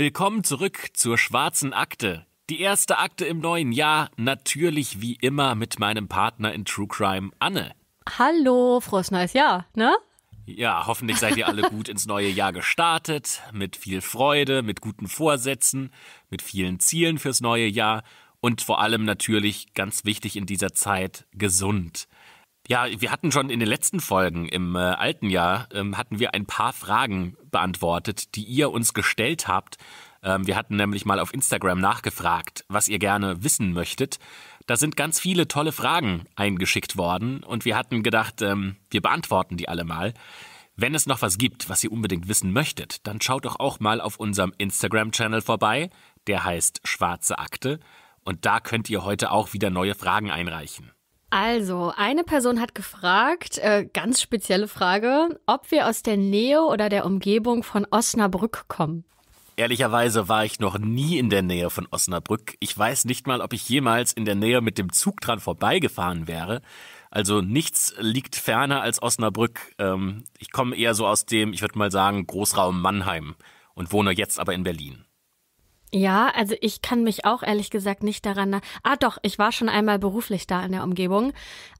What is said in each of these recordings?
Willkommen zurück zur schwarzen Akte. Die erste Akte im neuen Jahr, natürlich wie immer mit meinem Partner in True Crime, Anne. Hallo, frohes neues Jahr, ne? Ja, hoffentlich seid ihr alle gut ins neue Jahr gestartet, mit viel Freude, mit guten Vorsätzen, mit vielen Zielen fürs neue Jahr und vor allem natürlich ganz wichtig in dieser Zeit gesund. Ja, wir hatten schon in den letzten Folgen im äh, alten Jahr ähm, hatten wir ein paar Fragen beantwortet, die ihr uns gestellt habt. Ähm, wir hatten nämlich mal auf Instagram nachgefragt, was ihr gerne wissen möchtet. Da sind ganz viele tolle Fragen eingeschickt worden und wir hatten gedacht, ähm, wir beantworten die alle mal. Wenn es noch was gibt, was ihr unbedingt wissen möchtet, dann schaut doch auch mal auf unserem Instagram-Channel vorbei. Der heißt Schwarze Akte. Und da könnt ihr heute auch wieder neue Fragen einreichen. Also, eine Person hat gefragt, äh, ganz spezielle Frage, ob wir aus der Nähe oder der Umgebung von Osnabrück kommen. Ehrlicherweise war ich noch nie in der Nähe von Osnabrück. Ich weiß nicht mal, ob ich jemals in der Nähe mit dem Zug dran vorbeigefahren wäre. Also nichts liegt ferner als Osnabrück. Ähm, ich komme eher so aus dem, ich würde mal sagen, Großraum Mannheim und wohne jetzt aber in Berlin. Ja, also ich kann mich auch ehrlich gesagt nicht daran. Ah, doch, ich war schon einmal beruflich da in der Umgebung.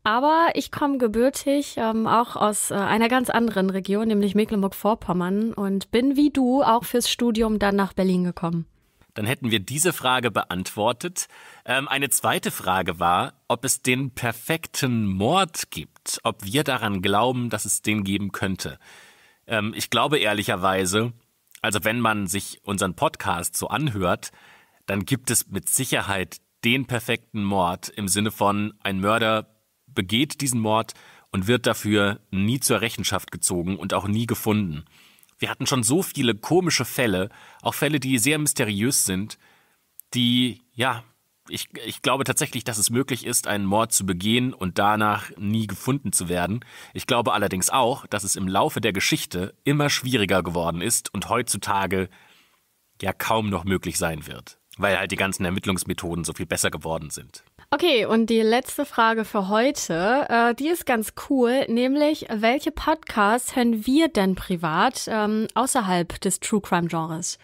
Aber ich komme gebürtig ähm, auch aus äh, einer ganz anderen Region, nämlich Mecklenburg-Vorpommern und bin wie du auch fürs Studium dann nach Berlin gekommen. Dann hätten wir diese Frage beantwortet. Ähm, eine zweite Frage war, ob es den perfekten Mord gibt, ob wir daran glauben, dass es den geben könnte. Ähm, ich glaube ehrlicherweise, also wenn man sich unseren Podcast so anhört, dann gibt es mit Sicherheit den perfekten Mord im Sinne von ein Mörder begeht diesen Mord und wird dafür nie zur Rechenschaft gezogen und auch nie gefunden. Wir hatten schon so viele komische Fälle, auch Fälle, die sehr mysteriös sind, die ja ich, ich glaube tatsächlich, dass es möglich ist, einen Mord zu begehen und danach nie gefunden zu werden. Ich glaube allerdings auch, dass es im Laufe der Geschichte immer schwieriger geworden ist und heutzutage ja kaum noch möglich sein wird, weil halt die ganzen Ermittlungsmethoden so viel besser geworden sind. Okay, und die letzte Frage für heute, äh, die ist ganz cool, nämlich welche Podcasts hören wir denn privat ähm, außerhalb des True Crime Genres?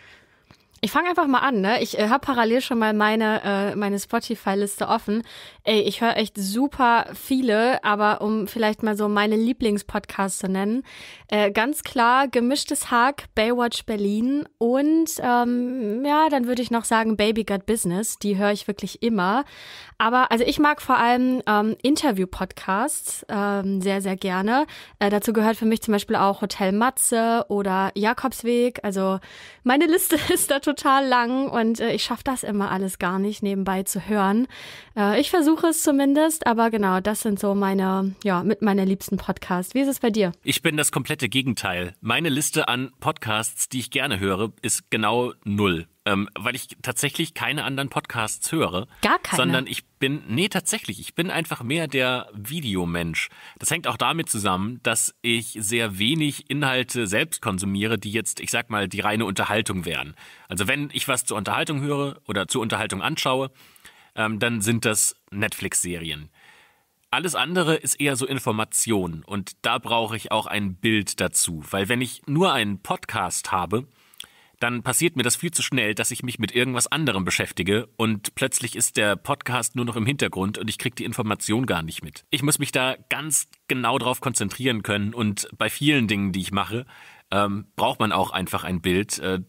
Ich fange einfach mal an, ne? Ich äh, habe parallel schon mal meine äh, meine Spotify-Liste offen. Ey, ich höre echt super viele, aber um vielleicht mal so meine Lieblingspodcasts zu nennen, äh, ganz klar gemischtes Hack, Baywatch Berlin und ähm, ja, dann würde ich noch sagen Baby Got Business. Die höre ich wirklich immer. Aber also ich mag vor allem ähm, Interview-Podcasts ähm, sehr sehr gerne. Äh, dazu gehört für mich zum Beispiel auch Hotel Matze oder Jakobsweg. Also meine Liste ist da total lang und äh, ich schaffe das immer alles gar nicht nebenbei zu hören. Äh, ich versuche es zumindest, aber genau, das sind so meine, ja, mit meiner liebsten Podcasts. Wie ist es bei dir? Ich bin das komplette Gegenteil. Meine Liste an Podcasts, die ich gerne höre, ist genau null ähm, weil ich tatsächlich keine anderen Podcasts höre. Gar keine. Sondern ich bin, nee, tatsächlich, ich bin einfach mehr der Videomensch. Das hängt auch damit zusammen, dass ich sehr wenig Inhalte selbst konsumiere, die jetzt, ich sag mal, die reine Unterhaltung wären. Also wenn ich was zur Unterhaltung höre oder zur Unterhaltung anschaue, ähm, dann sind das Netflix-Serien. Alles andere ist eher so Information und da brauche ich auch ein Bild dazu, weil wenn ich nur einen Podcast habe, dann passiert mir das viel zu schnell, dass ich mich mit irgendwas anderem beschäftige und plötzlich ist der Podcast nur noch im Hintergrund und ich kriege die Information gar nicht mit. Ich muss mich da ganz genau drauf konzentrieren können und bei vielen Dingen, die ich mache, ähm, braucht man auch einfach ein Bild. Äh,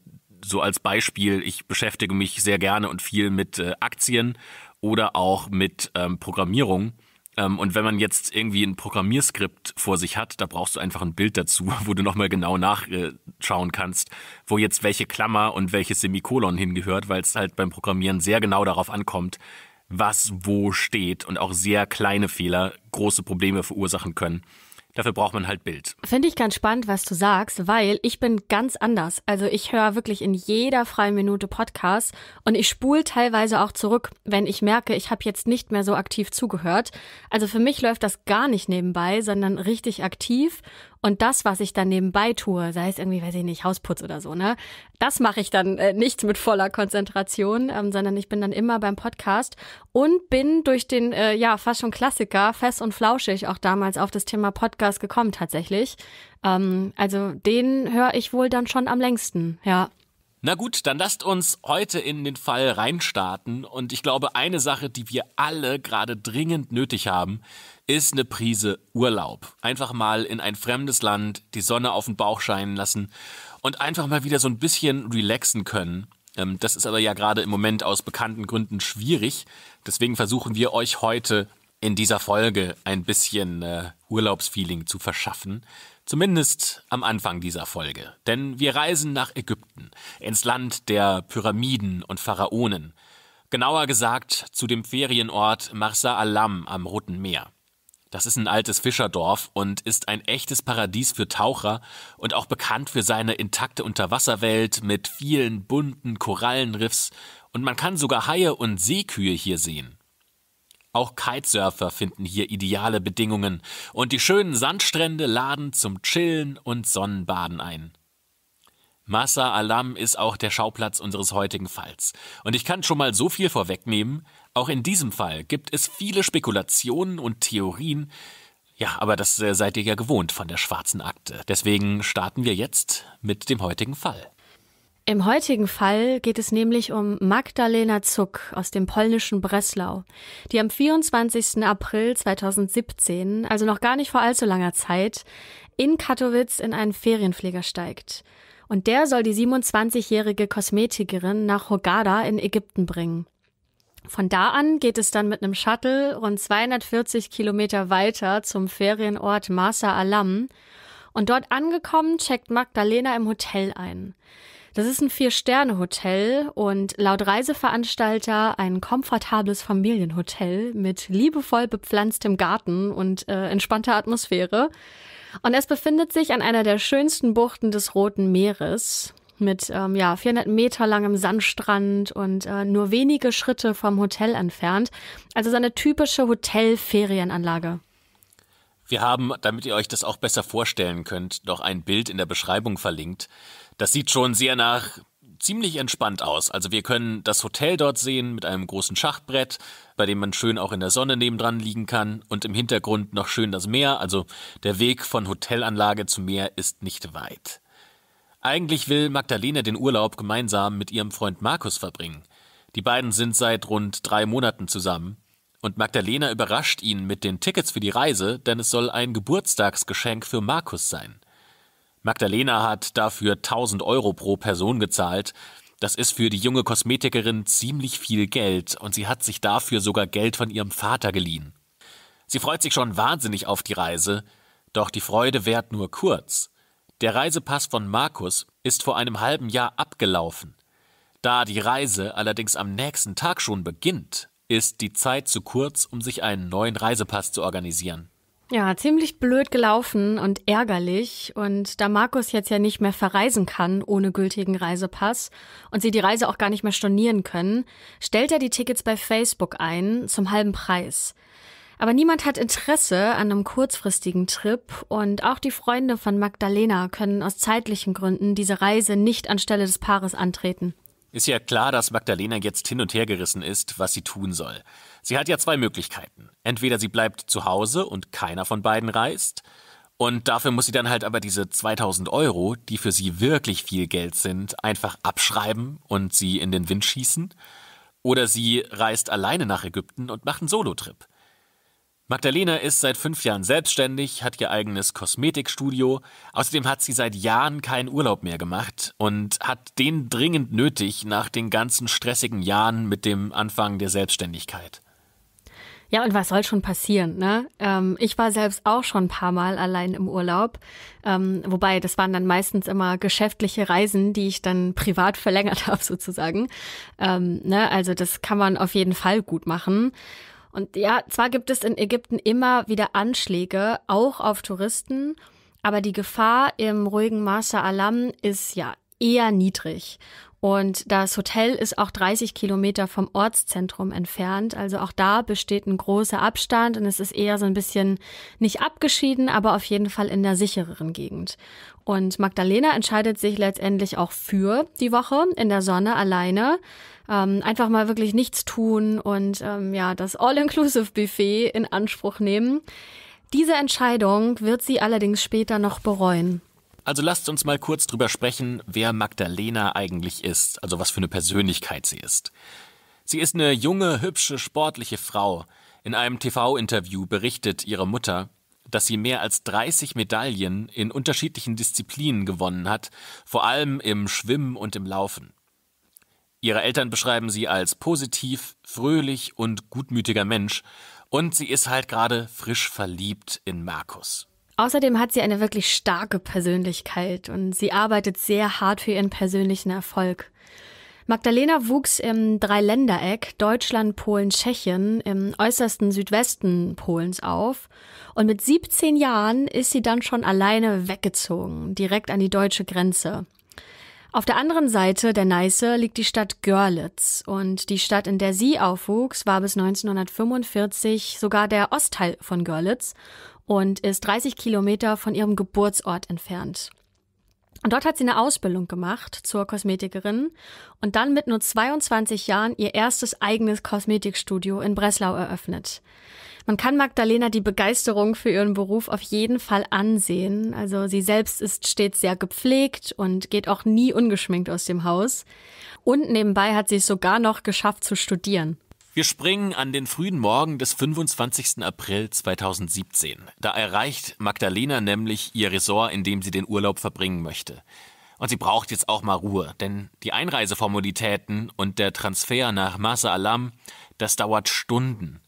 so als Beispiel, ich beschäftige mich sehr gerne und viel mit äh, Aktien oder auch mit ähm, Programmierung. Ähm, und wenn man jetzt irgendwie ein Programmierskript vor sich hat, da brauchst du einfach ein Bild dazu, wo du nochmal genau nachschauen kannst, wo jetzt welche Klammer und welches Semikolon hingehört, weil es halt beim Programmieren sehr genau darauf ankommt, was wo steht und auch sehr kleine Fehler große Probleme verursachen können. Dafür braucht man halt Bild. Finde ich ganz spannend, was du sagst, weil ich bin ganz anders. Also ich höre wirklich in jeder freien Minute Podcasts und ich spule teilweise auch zurück, wenn ich merke, ich habe jetzt nicht mehr so aktiv zugehört. Also für mich läuft das gar nicht nebenbei, sondern richtig aktiv und das, was ich dann nebenbei tue, sei es irgendwie, weiß ich nicht, Hausputz oder so, ne, das mache ich dann äh, nicht mit voller Konzentration, ähm, sondern ich bin dann immer beim Podcast und bin durch den, äh, ja, fast schon Klassiker, fest und flauschig, auch damals auf das Thema Podcast gekommen tatsächlich. Ähm, also den höre ich wohl dann schon am längsten, ja. Na gut, dann lasst uns heute in den Fall reinstarten. Und ich glaube, eine Sache, die wir alle gerade dringend nötig haben, ist eine Prise Urlaub. Einfach mal in ein fremdes Land, die Sonne auf den Bauch scheinen lassen und einfach mal wieder so ein bisschen relaxen können. Ähm, das ist aber ja gerade im Moment aus bekannten Gründen schwierig. Deswegen versuchen wir euch heute in dieser Folge ein bisschen äh, Urlaubsfeeling zu verschaffen. Zumindest am Anfang dieser Folge. Denn wir reisen nach Ägypten, ins Land der Pyramiden und Pharaonen. Genauer gesagt zu dem Ferienort Marsa Alam am Roten Meer. Das ist ein altes Fischerdorf und ist ein echtes Paradies für Taucher und auch bekannt für seine intakte Unterwasserwelt mit vielen bunten Korallenriffs und man kann sogar Haie und Seekühe hier sehen. Auch Kitesurfer finden hier ideale Bedingungen und die schönen Sandstrände laden zum Chillen und Sonnenbaden ein. Massa Alam ist auch der Schauplatz unseres heutigen Falls. Und ich kann schon mal so viel vorwegnehmen, auch in diesem Fall gibt es viele Spekulationen und Theorien. Ja, aber das äh, seid ihr ja gewohnt von der schwarzen Akte. Deswegen starten wir jetzt mit dem heutigen Fall. Im heutigen Fall geht es nämlich um Magdalena Zuck aus dem polnischen Breslau, die am 24. April 2017, also noch gar nicht vor allzu langer Zeit, in Katowice in einen Ferienpfleger steigt. Und der soll die 27-jährige Kosmetikerin nach Hogada in Ägypten bringen. Von da an geht es dann mit einem Shuttle rund 240 Kilometer weiter zum Ferienort Marsa Alam. Und dort angekommen checkt Magdalena im Hotel ein. Das ist ein Vier-Sterne-Hotel und laut Reiseveranstalter ein komfortables Familienhotel mit liebevoll bepflanztem Garten und äh, entspannter Atmosphäre. Und es befindet sich an einer der schönsten Buchten des Roten Meeres mit ähm, ja 400 Meter langem Sandstrand und äh, nur wenige Schritte vom Hotel entfernt. Also so eine typische Hotel-Ferienanlage. Wir haben, damit ihr euch das auch besser vorstellen könnt, noch ein Bild in der Beschreibung verlinkt. Das sieht schon sehr nach ziemlich entspannt aus. Also wir können das Hotel dort sehen mit einem großen Schachbrett, bei dem man schön auch in der Sonne nebendran liegen kann und im Hintergrund noch schön das Meer. Also der Weg von Hotelanlage zum Meer ist nicht weit. Eigentlich will Magdalena den Urlaub gemeinsam mit ihrem Freund Markus verbringen. Die beiden sind seit rund drei Monaten zusammen. Und Magdalena überrascht ihn mit den Tickets für die Reise, denn es soll ein Geburtstagsgeschenk für Markus sein. Magdalena hat dafür 1000 Euro pro Person gezahlt. Das ist für die junge Kosmetikerin ziemlich viel Geld und sie hat sich dafür sogar Geld von ihrem Vater geliehen. Sie freut sich schon wahnsinnig auf die Reise, doch die Freude währt nur kurz. Der Reisepass von Markus ist vor einem halben Jahr abgelaufen. Da die Reise allerdings am nächsten Tag schon beginnt, ist die Zeit zu kurz, um sich einen neuen Reisepass zu organisieren. Ja, ziemlich blöd gelaufen und ärgerlich. Und da Markus jetzt ja nicht mehr verreisen kann ohne gültigen Reisepass und sie die Reise auch gar nicht mehr stornieren können, stellt er die Tickets bei Facebook ein zum halben Preis. Aber niemand hat Interesse an einem kurzfristigen Trip und auch die Freunde von Magdalena können aus zeitlichen Gründen diese Reise nicht anstelle des Paares antreten. Ist ja klar, dass Magdalena jetzt hin und her gerissen ist, was sie tun soll. Sie hat ja zwei Möglichkeiten. Entweder sie bleibt zu Hause und keiner von beiden reist, und dafür muss sie dann halt aber diese 2000 Euro, die für sie wirklich viel Geld sind, einfach abschreiben und sie in den Wind schießen. Oder sie reist alleine nach Ägypten und macht einen Solotrip. Magdalena ist seit fünf Jahren selbstständig, hat ihr eigenes Kosmetikstudio. Außerdem hat sie seit Jahren keinen Urlaub mehr gemacht und hat den dringend nötig nach den ganzen stressigen Jahren mit dem Anfang der Selbstständigkeit. Ja, und was soll schon passieren, ne? Ähm, ich war selbst auch schon ein paar Mal allein im Urlaub. Ähm, wobei, das waren dann meistens immer geschäftliche Reisen, die ich dann privat verlängert habe, sozusagen. Ähm, ne? Also das kann man auf jeden Fall gut machen. Und ja, zwar gibt es in Ägypten immer wieder Anschläge, auch auf Touristen, aber die Gefahr im ruhigen Marsa Alam ist ja eher niedrig. Und das Hotel ist auch 30 Kilometer vom Ortszentrum entfernt. Also auch da besteht ein großer Abstand und es ist eher so ein bisschen nicht abgeschieden, aber auf jeden Fall in der sichereren Gegend. Und Magdalena entscheidet sich letztendlich auch für die Woche in der Sonne alleine. Ähm, einfach mal wirklich nichts tun und ähm, ja, das All-Inclusive-Buffet in Anspruch nehmen. Diese Entscheidung wird sie allerdings später noch bereuen. Also lasst uns mal kurz drüber sprechen, wer Magdalena eigentlich ist, also was für eine Persönlichkeit sie ist. Sie ist eine junge, hübsche, sportliche Frau. In einem TV-Interview berichtet ihre Mutter, dass sie mehr als 30 Medaillen in unterschiedlichen Disziplinen gewonnen hat, vor allem im Schwimmen und im Laufen. Ihre Eltern beschreiben sie als positiv, fröhlich und gutmütiger Mensch und sie ist halt gerade frisch verliebt in Markus. Außerdem hat sie eine wirklich starke Persönlichkeit und sie arbeitet sehr hart für ihren persönlichen Erfolg. Magdalena wuchs im Dreiländereck Deutschland, Polen, Tschechien im äußersten Südwesten Polens auf und mit 17 Jahren ist sie dann schon alleine weggezogen, direkt an die deutsche Grenze. Auf der anderen Seite der Neiße liegt die Stadt Görlitz und die Stadt, in der sie aufwuchs, war bis 1945 sogar der Ostteil von Görlitz und ist 30 Kilometer von ihrem Geburtsort entfernt. Und dort hat sie eine Ausbildung gemacht zur Kosmetikerin und dann mit nur 22 Jahren ihr erstes eigenes Kosmetikstudio in Breslau eröffnet. Man kann Magdalena die Begeisterung für ihren Beruf auf jeden Fall ansehen. Also sie selbst ist stets sehr gepflegt und geht auch nie ungeschminkt aus dem Haus. Und nebenbei hat sie es sogar noch geschafft zu studieren. Wir springen an den frühen Morgen des 25. April 2017. Da erreicht Magdalena nämlich ihr Ressort, in dem sie den Urlaub verbringen möchte. Und sie braucht jetzt auch mal Ruhe, denn die Einreiseformalitäten und der Transfer nach Masa Alam, das dauert Stunden.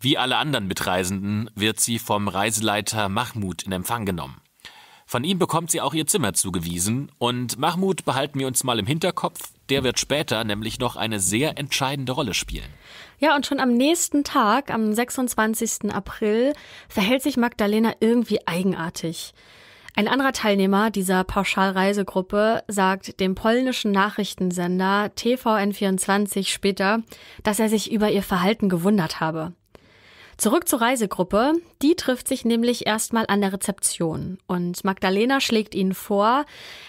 Wie alle anderen Mitreisenden wird sie vom Reiseleiter Mahmoud in Empfang genommen. Von ihm bekommt sie auch ihr Zimmer zugewiesen und Mahmoud behalten wir uns mal im Hinterkopf, der wird später nämlich noch eine sehr entscheidende Rolle spielen. Ja, und schon am nächsten Tag, am 26. April, verhält sich Magdalena irgendwie eigenartig. Ein anderer Teilnehmer dieser Pauschalreisegruppe sagt dem polnischen Nachrichtensender TVN24 später, dass er sich über ihr Verhalten gewundert habe. Zurück zur Reisegruppe. Die trifft sich nämlich erstmal an der Rezeption. Und Magdalena schlägt ihnen vor,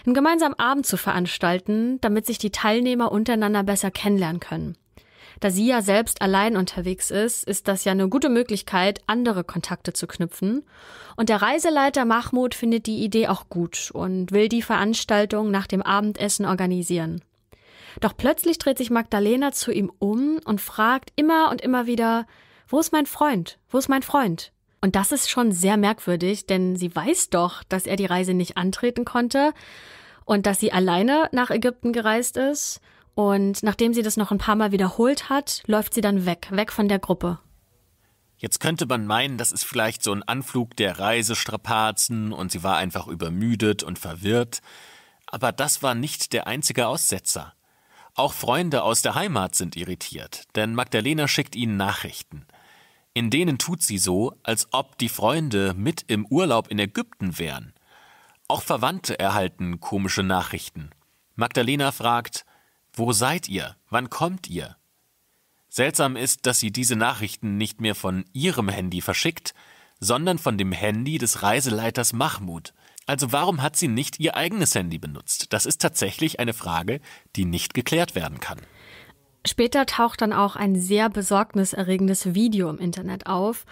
einen gemeinsamen Abend zu veranstalten, damit sich die Teilnehmer untereinander besser kennenlernen können. Da sie ja selbst allein unterwegs ist, ist das ja eine gute Möglichkeit, andere Kontakte zu knüpfen. Und der Reiseleiter Mahmoud findet die Idee auch gut und will die Veranstaltung nach dem Abendessen organisieren. Doch plötzlich dreht sich Magdalena zu ihm um und fragt immer und immer wieder, wo ist mein Freund? Wo ist mein Freund? Und das ist schon sehr merkwürdig, denn sie weiß doch, dass er die Reise nicht antreten konnte und dass sie alleine nach Ägypten gereist ist. Und nachdem sie das noch ein paar Mal wiederholt hat, läuft sie dann weg, weg von der Gruppe. Jetzt könnte man meinen, das ist vielleicht so ein Anflug der Reisestrapazen und sie war einfach übermüdet und verwirrt. Aber das war nicht der einzige Aussetzer. Auch Freunde aus der Heimat sind irritiert, denn Magdalena schickt ihnen Nachrichten. In denen tut sie so, als ob die Freunde mit im Urlaub in Ägypten wären. Auch Verwandte erhalten komische Nachrichten. Magdalena fragt, wo seid ihr? Wann kommt ihr? Seltsam ist, dass sie diese Nachrichten nicht mehr von ihrem Handy verschickt, sondern von dem Handy des Reiseleiters Mahmoud. Also warum hat sie nicht ihr eigenes Handy benutzt? Das ist tatsächlich eine Frage, die nicht geklärt werden kann. Später taucht dann auch ein sehr besorgniserregendes Video im Internet auf.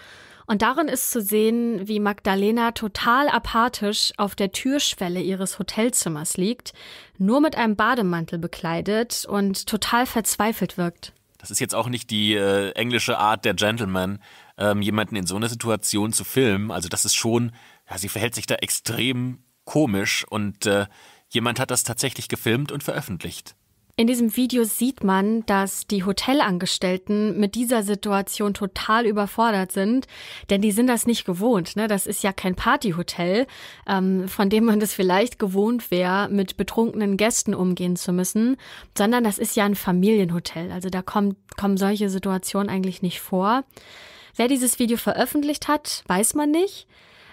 Und darin ist zu sehen, wie Magdalena total apathisch auf der Türschwelle ihres Hotelzimmers liegt, nur mit einem Bademantel bekleidet und total verzweifelt wirkt. Das ist jetzt auch nicht die äh, englische Art der Gentleman, ähm, jemanden in so einer Situation zu filmen. Also das ist schon, ja, sie verhält sich da extrem komisch und äh, jemand hat das tatsächlich gefilmt und veröffentlicht. In diesem Video sieht man, dass die Hotelangestellten mit dieser Situation total überfordert sind, denn die sind das nicht gewohnt. Ne? Das ist ja kein Partyhotel, ähm, von dem man das vielleicht gewohnt wäre, mit betrunkenen Gästen umgehen zu müssen, sondern das ist ja ein Familienhotel. Also da kommt, kommen solche Situationen eigentlich nicht vor. Wer dieses Video veröffentlicht hat, weiß man nicht.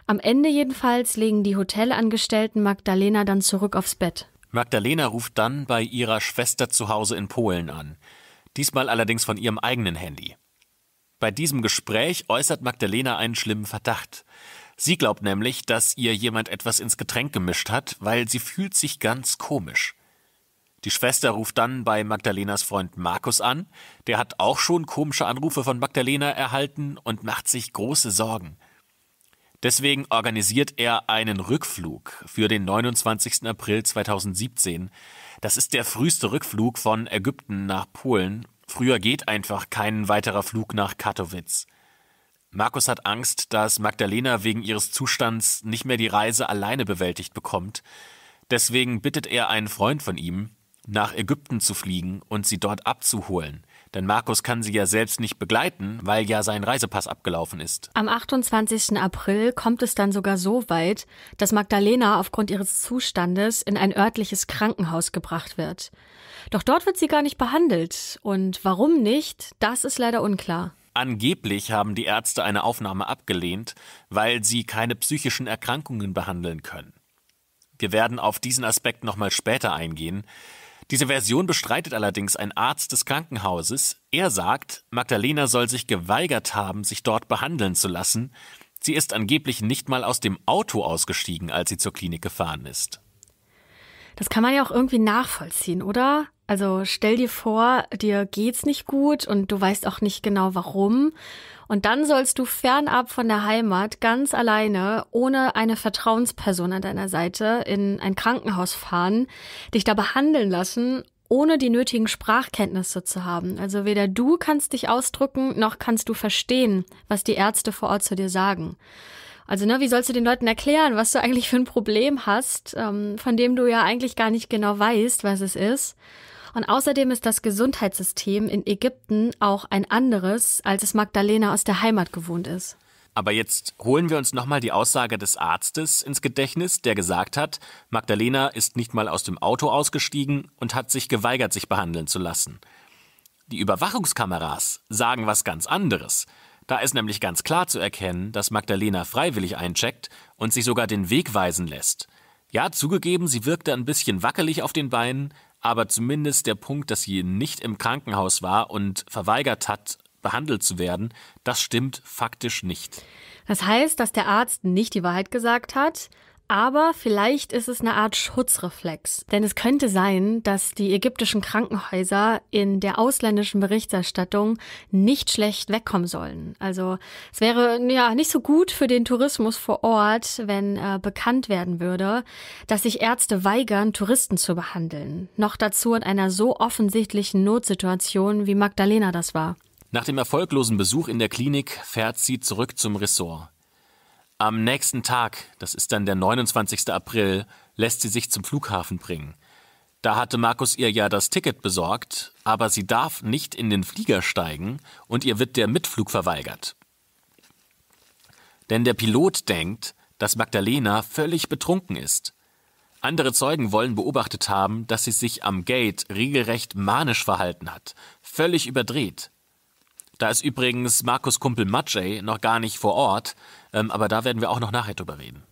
Am Ende jedenfalls legen die Hotelangestellten Magdalena dann zurück aufs Bett. Magdalena ruft dann bei ihrer Schwester zu Hause in Polen an, diesmal allerdings von ihrem eigenen Handy. Bei diesem Gespräch äußert Magdalena einen schlimmen Verdacht. Sie glaubt nämlich, dass ihr jemand etwas ins Getränk gemischt hat, weil sie fühlt sich ganz komisch. Die Schwester ruft dann bei Magdalenas Freund Markus an, der hat auch schon komische Anrufe von Magdalena erhalten und macht sich große Sorgen. Deswegen organisiert er einen Rückflug für den 29. April 2017. Das ist der früheste Rückflug von Ägypten nach Polen. Früher geht einfach kein weiterer Flug nach Katowice. Markus hat Angst, dass Magdalena wegen ihres Zustands nicht mehr die Reise alleine bewältigt bekommt. Deswegen bittet er einen Freund von ihm, nach Ägypten zu fliegen und sie dort abzuholen. Denn Markus kann sie ja selbst nicht begleiten, weil ja sein Reisepass abgelaufen ist. Am 28. April kommt es dann sogar so weit, dass Magdalena aufgrund ihres Zustandes in ein örtliches Krankenhaus gebracht wird. Doch dort wird sie gar nicht behandelt. Und warum nicht, das ist leider unklar. Angeblich haben die Ärzte eine Aufnahme abgelehnt, weil sie keine psychischen Erkrankungen behandeln können. Wir werden auf diesen Aspekt nochmal später eingehen. Diese Version bestreitet allerdings ein Arzt des Krankenhauses. Er sagt, Magdalena soll sich geweigert haben, sich dort behandeln zu lassen. Sie ist angeblich nicht mal aus dem Auto ausgestiegen, als sie zur Klinik gefahren ist. Das kann man ja auch irgendwie nachvollziehen, oder? Also stell dir vor, dir geht's nicht gut und du weißt auch nicht genau warum. Und dann sollst du fernab von der Heimat ganz alleine, ohne eine Vertrauensperson an deiner Seite, in ein Krankenhaus fahren, dich da behandeln lassen, ohne die nötigen Sprachkenntnisse zu haben. Also weder du kannst dich ausdrücken, noch kannst du verstehen, was die Ärzte vor Ort zu dir sagen. Also, ne, wie sollst du den Leuten erklären, was du eigentlich für ein Problem hast, ähm, von dem du ja eigentlich gar nicht genau weißt, was es ist? Und außerdem ist das Gesundheitssystem in Ägypten auch ein anderes, als es Magdalena aus der Heimat gewohnt ist. Aber jetzt holen wir uns nochmal die Aussage des Arztes ins Gedächtnis, der gesagt hat, Magdalena ist nicht mal aus dem Auto ausgestiegen und hat sich geweigert, sich behandeln zu lassen. Die Überwachungskameras sagen was ganz anderes. Da ist nämlich ganz klar zu erkennen, dass Magdalena freiwillig eincheckt und sich sogar den Weg weisen lässt. Ja, zugegeben, sie wirkte ein bisschen wackelig auf den Beinen, aber zumindest der Punkt, dass sie nicht im Krankenhaus war und verweigert hat, behandelt zu werden, das stimmt faktisch nicht. Das heißt, dass der Arzt nicht die Wahrheit gesagt hat, aber vielleicht ist es eine Art Schutzreflex. Denn es könnte sein, dass die ägyptischen Krankenhäuser in der ausländischen Berichterstattung nicht schlecht wegkommen sollen. Also es wäre ja nicht so gut für den Tourismus vor Ort, wenn äh, bekannt werden würde, dass sich Ärzte weigern, Touristen zu behandeln. Noch dazu in einer so offensichtlichen Notsituation, wie Magdalena das war. Nach dem erfolglosen Besuch in der Klinik fährt sie zurück zum Ressort. Am nächsten Tag, das ist dann der 29. April, lässt sie sich zum Flughafen bringen. Da hatte Markus ihr ja das Ticket besorgt, aber sie darf nicht in den Flieger steigen und ihr wird der Mitflug verweigert. Denn der Pilot denkt, dass Magdalena völlig betrunken ist. Andere Zeugen wollen beobachtet haben, dass sie sich am Gate regelrecht manisch verhalten hat, völlig überdreht. Da ist übrigens Markus Kumpel Matjay noch gar nicht vor Ort, aber da werden wir auch noch nachher drüber reden.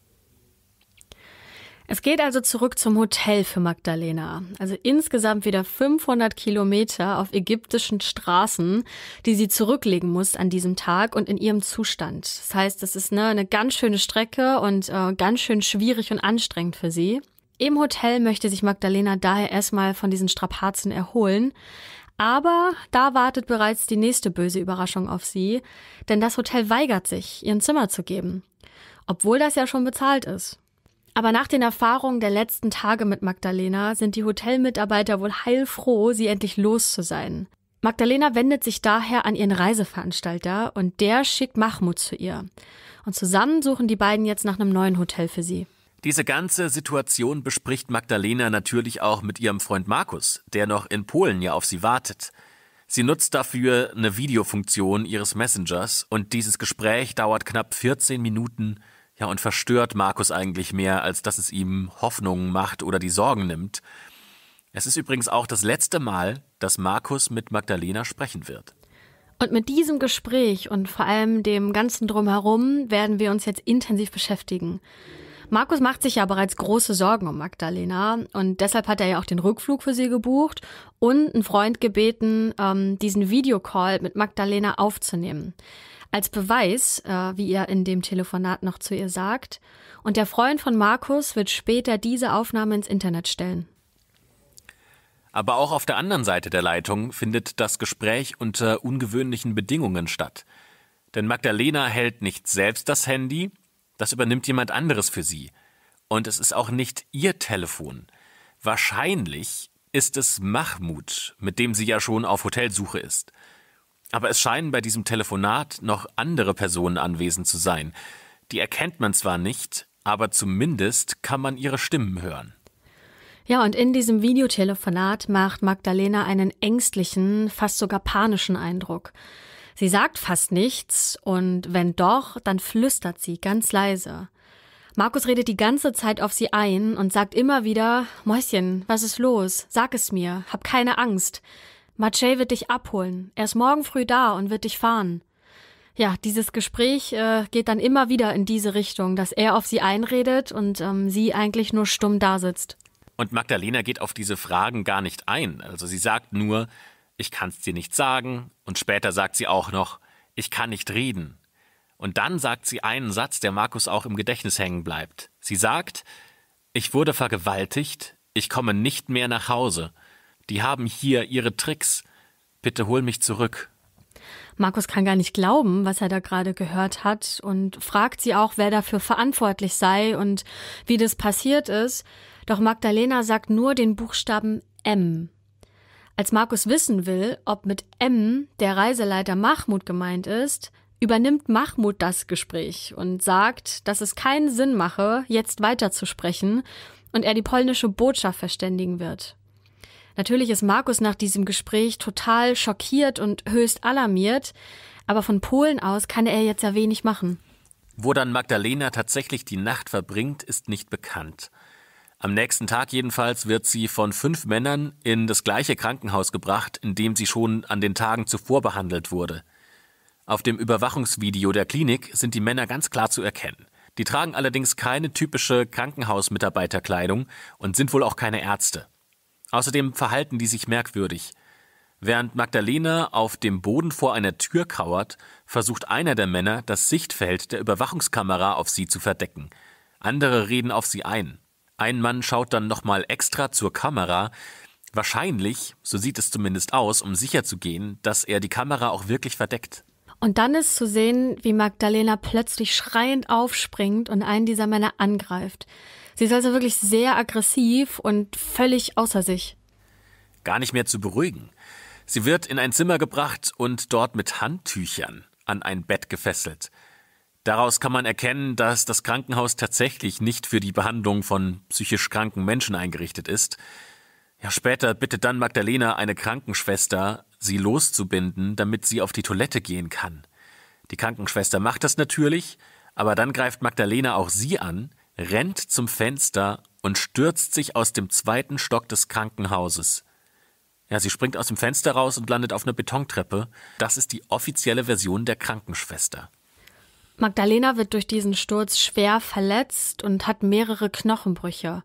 Es geht also zurück zum Hotel für Magdalena. Also insgesamt wieder 500 Kilometer auf ägyptischen Straßen, die sie zurücklegen muss an diesem Tag und in ihrem Zustand. Das heißt, es ist ne, eine ganz schöne Strecke und äh, ganz schön schwierig und anstrengend für sie. Im Hotel möchte sich Magdalena daher erstmal von diesen Strapazen erholen. Aber da wartet bereits die nächste böse Überraschung auf sie, denn das Hotel weigert sich, ihren Zimmer zu geben, obwohl das ja schon bezahlt ist. Aber nach den Erfahrungen der letzten Tage mit Magdalena sind die Hotelmitarbeiter wohl heilfroh, sie endlich los zu sein. Magdalena wendet sich daher an ihren Reiseveranstalter und der schickt Mahmoud zu ihr. Und zusammen suchen die beiden jetzt nach einem neuen Hotel für sie. Diese ganze Situation bespricht Magdalena natürlich auch mit ihrem Freund Markus, der noch in Polen ja auf sie wartet. Sie nutzt dafür eine Videofunktion ihres Messengers und dieses Gespräch dauert knapp 14 Minuten, ja, und verstört Markus eigentlich mehr, als dass es ihm Hoffnungen macht oder die Sorgen nimmt. Es ist übrigens auch das letzte Mal, dass Markus mit Magdalena sprechen wird. Und mit diesem Gespräch und vor allem dem ganzen Drumherum werden wir uns jetzt intensiv beschäftigen. Markus macht sich ja bereits große Sorgen um Magdalena und deshalb hat er ja auch den Rückflug für sie gebucht und einen Freund gebeten, ähm, diesen Videocall mit Magdalena aufzunehmen. Als Beweis, äh, wie er in dem Telefonat noch zu ihr sagt. Und der Freund von Markus wird später diese Aufnahme ins Internet stellen. Aber auch auf der anderen Seite der Leitung findet das Gespräch unter ungewöhnlichen Bedingungen statt. Denn Magdalena hält nicht selbst das Handy, Das übernimmt jemand anderes für sie. Und es ist auch nicht ihr Telefon. Wahrscheinlich ist es Mahmoud, mit dem sie ja schon auf Hotelsuche ist. Aber es scheinen bei diesem Telefonat noch andere Personen anwesend zu sein. Die erkennt man zwar nicht, aber zumindest kann man ihre Stimmen hören. Ja, und in diesem Videotelefonat macht Magdalena einen ängstlichen, fast sogar panischen Eindruck. Sie sagt fast nichts und wenn doch, dann flüstert sie ganz leise. Markus redet die ganze Zeit auf sie ein und sagt immer wieder, Mäuschen, was ist los? Sag es mir, hab keine Angst. Maciej wird dich abholen. Er ist morgen früh da und wird dich fahren. Ja, dieses Gespräch äh, geht dann immer wieder in diese Richtung, dass er auf sie einredet und ähm, sie eigentlich nur stumm dasitzt. Und Magdalena geht auf diese Fragen gar nicht ein. Also sie sagt nur, ich kann's dir nicht sagen. Und später sagt sie auch noch, ich kann nicht reden. Und dann sagt sie einen Satz, der Markus auch im Gedächtnis hängen bleibt. Sie sagt, ich wurde vergewaltigt, ich komme nicht mehr nach Hause. Die haben hier ihre Tricks. Bitte hol mich zurück. Markus kann gar nicht glauben, was er da gerade gehört hat und fragt sie auch, wer dafür verantwortlich sei und wie das passiert ist. Doch Magdalena sagt nur den Buchstaben M. Als Markus wissen will, ob mit M der Reiseleiter Mahmoud gemeint ist, übernimmt Mahmoud das Gespräch und sagt, dass es keinen Sinn mache, jetzt weiterzusprechen und er die polnische Botschaft verständigen wird. Natürlich ist Markus nach diesem Gespräch total schockiert und höchst alarmiert, aber von Polen aus kann er jetzt ja wenig machen. Wo dann Magdalena tatsächlich die Nacht verbringt, ist nicht bekannt. Am nächsten Tag jedenfalls wird sie von fünf Männern in das gleiche Krankenhaus gebracht, in dem sie schon an den Tagen zuvor behandelt wurde. Auf dem Überwachungsvideo der Klinik sind die Männer ganz klar zu erkennen. Die tragen allerdings keine typische Krankenhausmitarbeiterkleidung und sind wohl auch keine Ärzte. Außerdem verhalten die sich merkwürdig. Während Magdalena auf dem Boden vor einer Tür kauert, versucht einer der Männer, das Sichtfeld der Überwachungskamera auf sie zu verdecken. Andere reden auf sie ein. Ein Mann schaut dann nochmal extra zur Kamera. Wahrscheinlich, so sieht es zumindest aus, um sicherzugehen, dass er die Kamera auch wirklich verdeckt. Und dann ist zu sehen, wie Magdalena plötzlich schreiend aufspringt und einen dieser Männer angreift. Sie ist also wirklich sehr aggressiv und völlig außer sich. Gar nicht mehr zu beruhigen. Sie wird in ein Zimmer gebracht und dort mit Handtüchern an ein Bett gefesselt. Daraus kann man erkennen, dass das Krankenhaus tatsächlich nicht für die Behandlung von psychisch kranken Menschen eingerichtet ist. Ja, später bittet dann Magdalena eine Krankenschwester, sie loszubinden, damit sie auf die Toilette gehen kann. Die Krankenschwester macht das natürlich, aber dann greift Magdalena auch sie an, rennt zum Fenster und stürzt sich aus dem zweiten Stock des Krankenhauses. Ja, sie springt aus dem Fenster raus und landet auf einer Betontreppe. Das ist die offizielle Version der Krankenschwester. Magdalena wird durch diesen Sturz schwer verletzt und hat mehrere Knochenbrüche.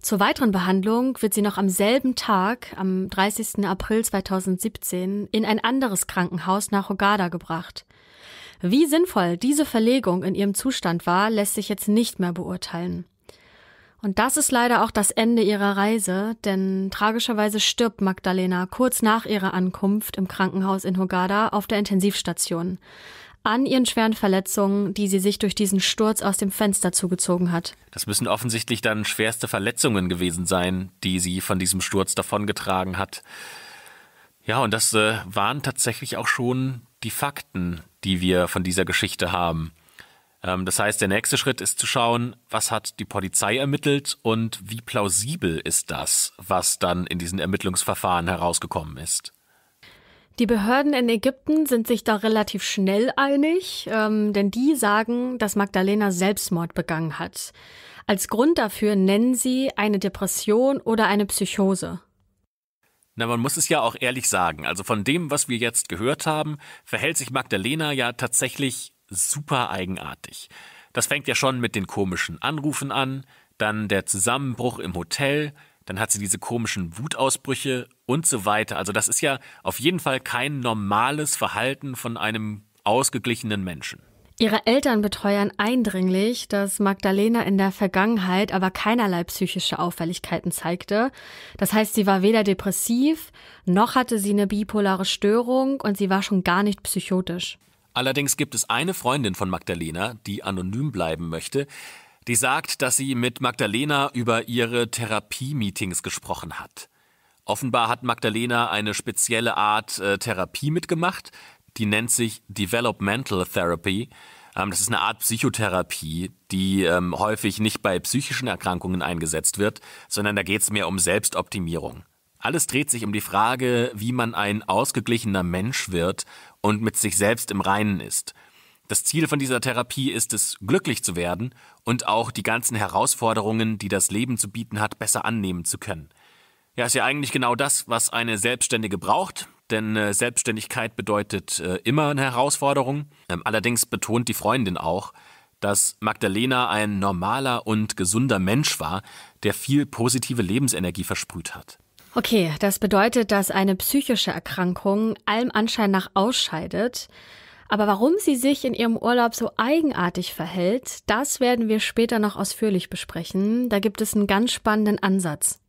Zur weiteren Behandlung wird sie noch am selben Tag, am 30. April 2017, in ein anderes Krankenhaus nach Hogada gebracht. Wie sinnvoll diese Verlegung in ihrem Zustand war, lässt sich jetzt nicht mehr beurteilen. Und das ist leider auch das Ende ihrer Reise, denn tragischerweise stirbt Magdalena kurz nach ihrer Ankunft im Krankenhaus in Hogada auf der Intensivstation an ihren schweren Verletzungen, die sie sich durch diesen Sturz aus dem Fenster zugezogen hat. Das müssen offensichtlich dann schwerste Verletzungen gewesen sein, die sie von diesem Sturz davongetragen hat. Ja, und das äh, waren tatsächlich auch schon die Fakten, die wir von dieser Geschichte haben. Ähm, das heißt, der nächste Schritt ist zu schauen, was hat die Polizei ermittelt und wie plausibel ist das, was dann in diesen Ermittlungsverfahren herausgekommen ist. Die Behörden in Ägypten sind sich da relativ schnell einig, ähm, denn die sagen, dass Magdalena Selbstmord begangen hat. Als Grund dafür nennen sie eine Depression oder eine Psychose. Na, man muss es ja auch ehrlich sagen. Also von dem, was wir jetzt gehört haben, verhält sich Magdalena ja tatsächlich super eigenartig. Das fängt ja schon mit den komischen Anrufen an, dann der Zusammenbruch im Hotel, dann hat sie diese komischen Wutausbrüche und so weiter. Also das ist ja auf jeden Fall kein normales Verhalten von einem ausgeglichenen Menschen. Ihre Eltern beteuern eindringlich, dass Magdalena in der Vergangenheit aber keinerlei psychische Auffälligkeiten zeigte. Das heißt, sie war weder depressiv, noch hatte sie eine bipolare Störung und sie war schon gar nicht psychotisch. Allerdings gibt es eine Freundin von Magdalena, die anonym bleiben möchte, die sagt, dass sie mit Magdalena über ihre Therapie-Meetings gesprochen hat. Offenbar hat Magdalena eine spezielle Art äh, Therapie mitgemacht, die nennt sich Developmental Therapy. Ähm, das ist eine Art Psychotherapie, die ähm, häufig nicht bei psychischen Erkrankungen eingesetzt wird, sondern da geht es mehr um Selbstoptimierung. Alles dreht sich um die Frage, wie man ein ausgeglichener Mensch wird und mit sich selbst im Reinen ist. Das Ziel von dieser Therapie ist es, glücklich zu werden und auch die ganzen Herausforderungen, die das Leben zu bieten hat, besser annehmen zu können. Ja, ist ja eigentlich genau das, was eine Selbstständige braucht, denn äh, Selbstständigkeit bedeutet äh, immer eine Herausforderung. Ähm, allerdings betont die Freundin auch, dass Magdalena ein normaler und gesunder Mensch war, der viel positive Lebensenergie versprüht hat. Okay, das bedeutet, dass eine psychische Erkrankung allem Anschein nach ausscheidet. Aber warum sie sich in ihrem Urlaub so eigenartig verhält, das werden wir später noch ausführlich besprechen. Da gibt es einen ganz spannenden Ansatz.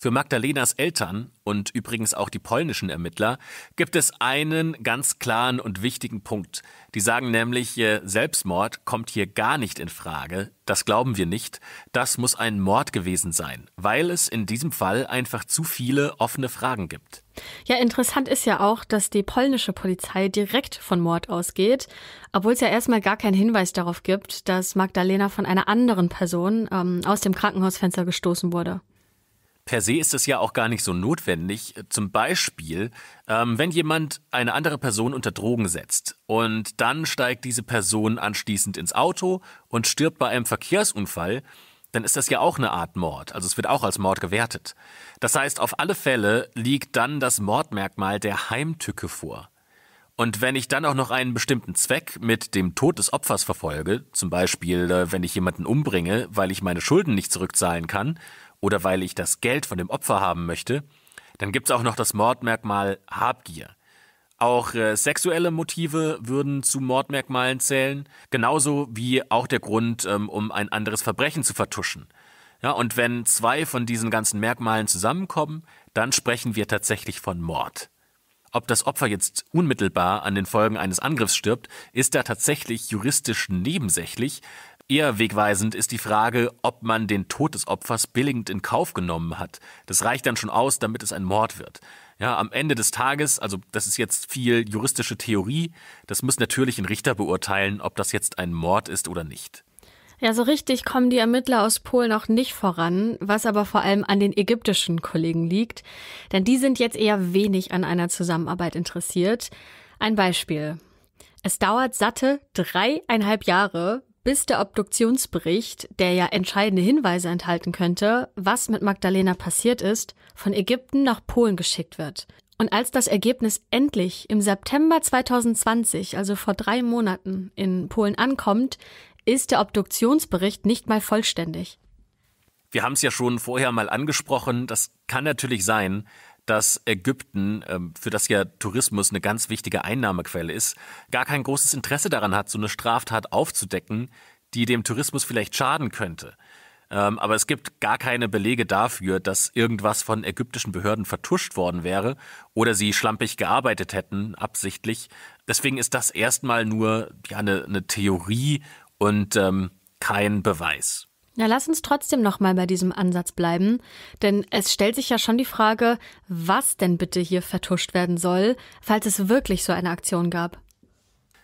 Für Magdalenas Eltern und übrigens auch die polnischen Ermittler gibt es einen ganz klaren und wichtigen Punkt. Die sagen nämlich, Selbstmord kommt hier gar nicht in Frage. Das glauben wir nicht. Das muss ein Mord gewesen sein, weil es in diesem Fall einfach zu viele offene Fragen gibt. Ja, interessant ist ja auch, dass die polnische Polizei direkt von Mord ausgeht, obwohl es ja erstmal gar keinen Hinweis darauf gibt, dass Magdalena von einer anderen Person ähm, aus dem Krankenhausfenster gestoßen wurde. Per se ist es ja auch gar nicht so notwendig. Zum Beispiel, ähm, wenn jemand eine andere Person unter Drogen setzt und dann steigt diese Person anschließend ins Auto und stirbt bei einem Verkehrsunfall, dann ist das ja auch eine Art Mord. Also es wird auch als Mord gewertet. Das heißt, auf alle Fälle liegt dann das Mordmerkmal der Heimtücke vor. Und wenn ich dann auch noch einen bestimmten Zweck mit dem Tod des Opfers verfolge, zum Beispiel äh, wenn ich jemanden umbringe, weil ich meine Schulden nicht zurückzahlen kann, oder weil ich das Geld von dem Opfer haben möchte, dann gibt es auch noch das Mordmerkmal Habgier. Auch äh, sexuelle Motive würden zu Mordmerkmalen zählen, genauso wie auch der Grund, ähm, um ein anderes Verbrechen zu vertuschen. Ja, und wenn zwei von diesen ganzen Merkmalen zusammenkommen, dann sprechen wir tatsächlich von Mord. Ob das Opfer jetzt unmittelbar an den Folgen eines Angriffs stirbt, ist da tatsächlich juristisch nebensächlich, Eher wegweisend ist die Frage, ob man den Tod des Opfers billigend in Kauf genommen hat. Das reicht dann schon aus, damit es ein Mord wird. Ja, am Ende des Tages, also das ist jetzt viel juristische Theorie, das muss natürlich ein Richter beurteilen, ob das jetzt ein Mord ist oder nicht. Ja, so richtig kommen die Ermittler aus Polen auch nicht voran, was aber vor allem an den ägyptischen Kollegen liegt, denn die sind jetzt eher wenig an einer Zusammenarbeit interessiert. Ein Beispiel. Es dauert satte dreieinhalb Jahre, bis der Obduktionsbericht, der ja entscheidende Hinweise enthalten könnte, was mit Magdalena passiert ist, von Ägypten nach Polen geschickt wird. Und als das Ergebnis endlich im September 2020, also vor drei Monaten, in Polen ankommt, ist der Obduktionsbericht nicht mal vollständig. Wir haben es ja schon vorher mal angesprochen, das kann natürlich sein, dass Ägypten, ähm, für das ja Tourismus eine ganz wichtige Einnahmequelle ist, gar kein großes Interesse daran hat, so eine Straftat aufzudecken, die dem Tourismus vielleicht schaden könnte. Ähm, aber es gibt gar keine Belege dafür, dass irgendwas von ägyptischen Behörden vertuscht worden wäre oder sie schlampig gearbeitet hätten, absichtlich. Deswegen ist das erstmal nur ja, eine, eine Theorie und ähm, kein Beweis. Na, lass uns trotzdem noch mal bei diesem Ansatz bleiben, denn es stellt sich ja schon die Frage, was denn bitte hier vertuscht werden soll, falls es wirklich so eine Aktion gab.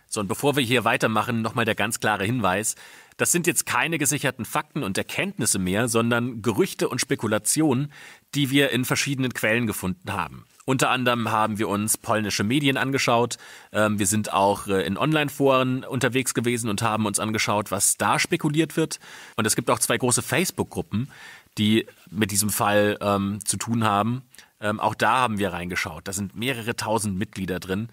So, und bevor wir hier weitermachen, nochmal der ganz klare Hinweis. Das sind jetzt keine gesicherten Fakten und Erkenntnisse mehr, sondern Gerüchte und Spekulationen, die wir in verschiedenen Quellen gefunden haben. Unter anderem haben wir uns polnische Medien angeschaut. Ähm, wir sind auch äh, in Online-Foren unterwegs gewesen und haben uns angeschaut, was da spekuliert wird. Und es gibt auch zwei große Facebook-Gruppen, die mit diesem Fall ähm, zu tun haben. Ähm, auch da haben wir reingeschaut. Da sind mehrere tausend Mitglieder drin.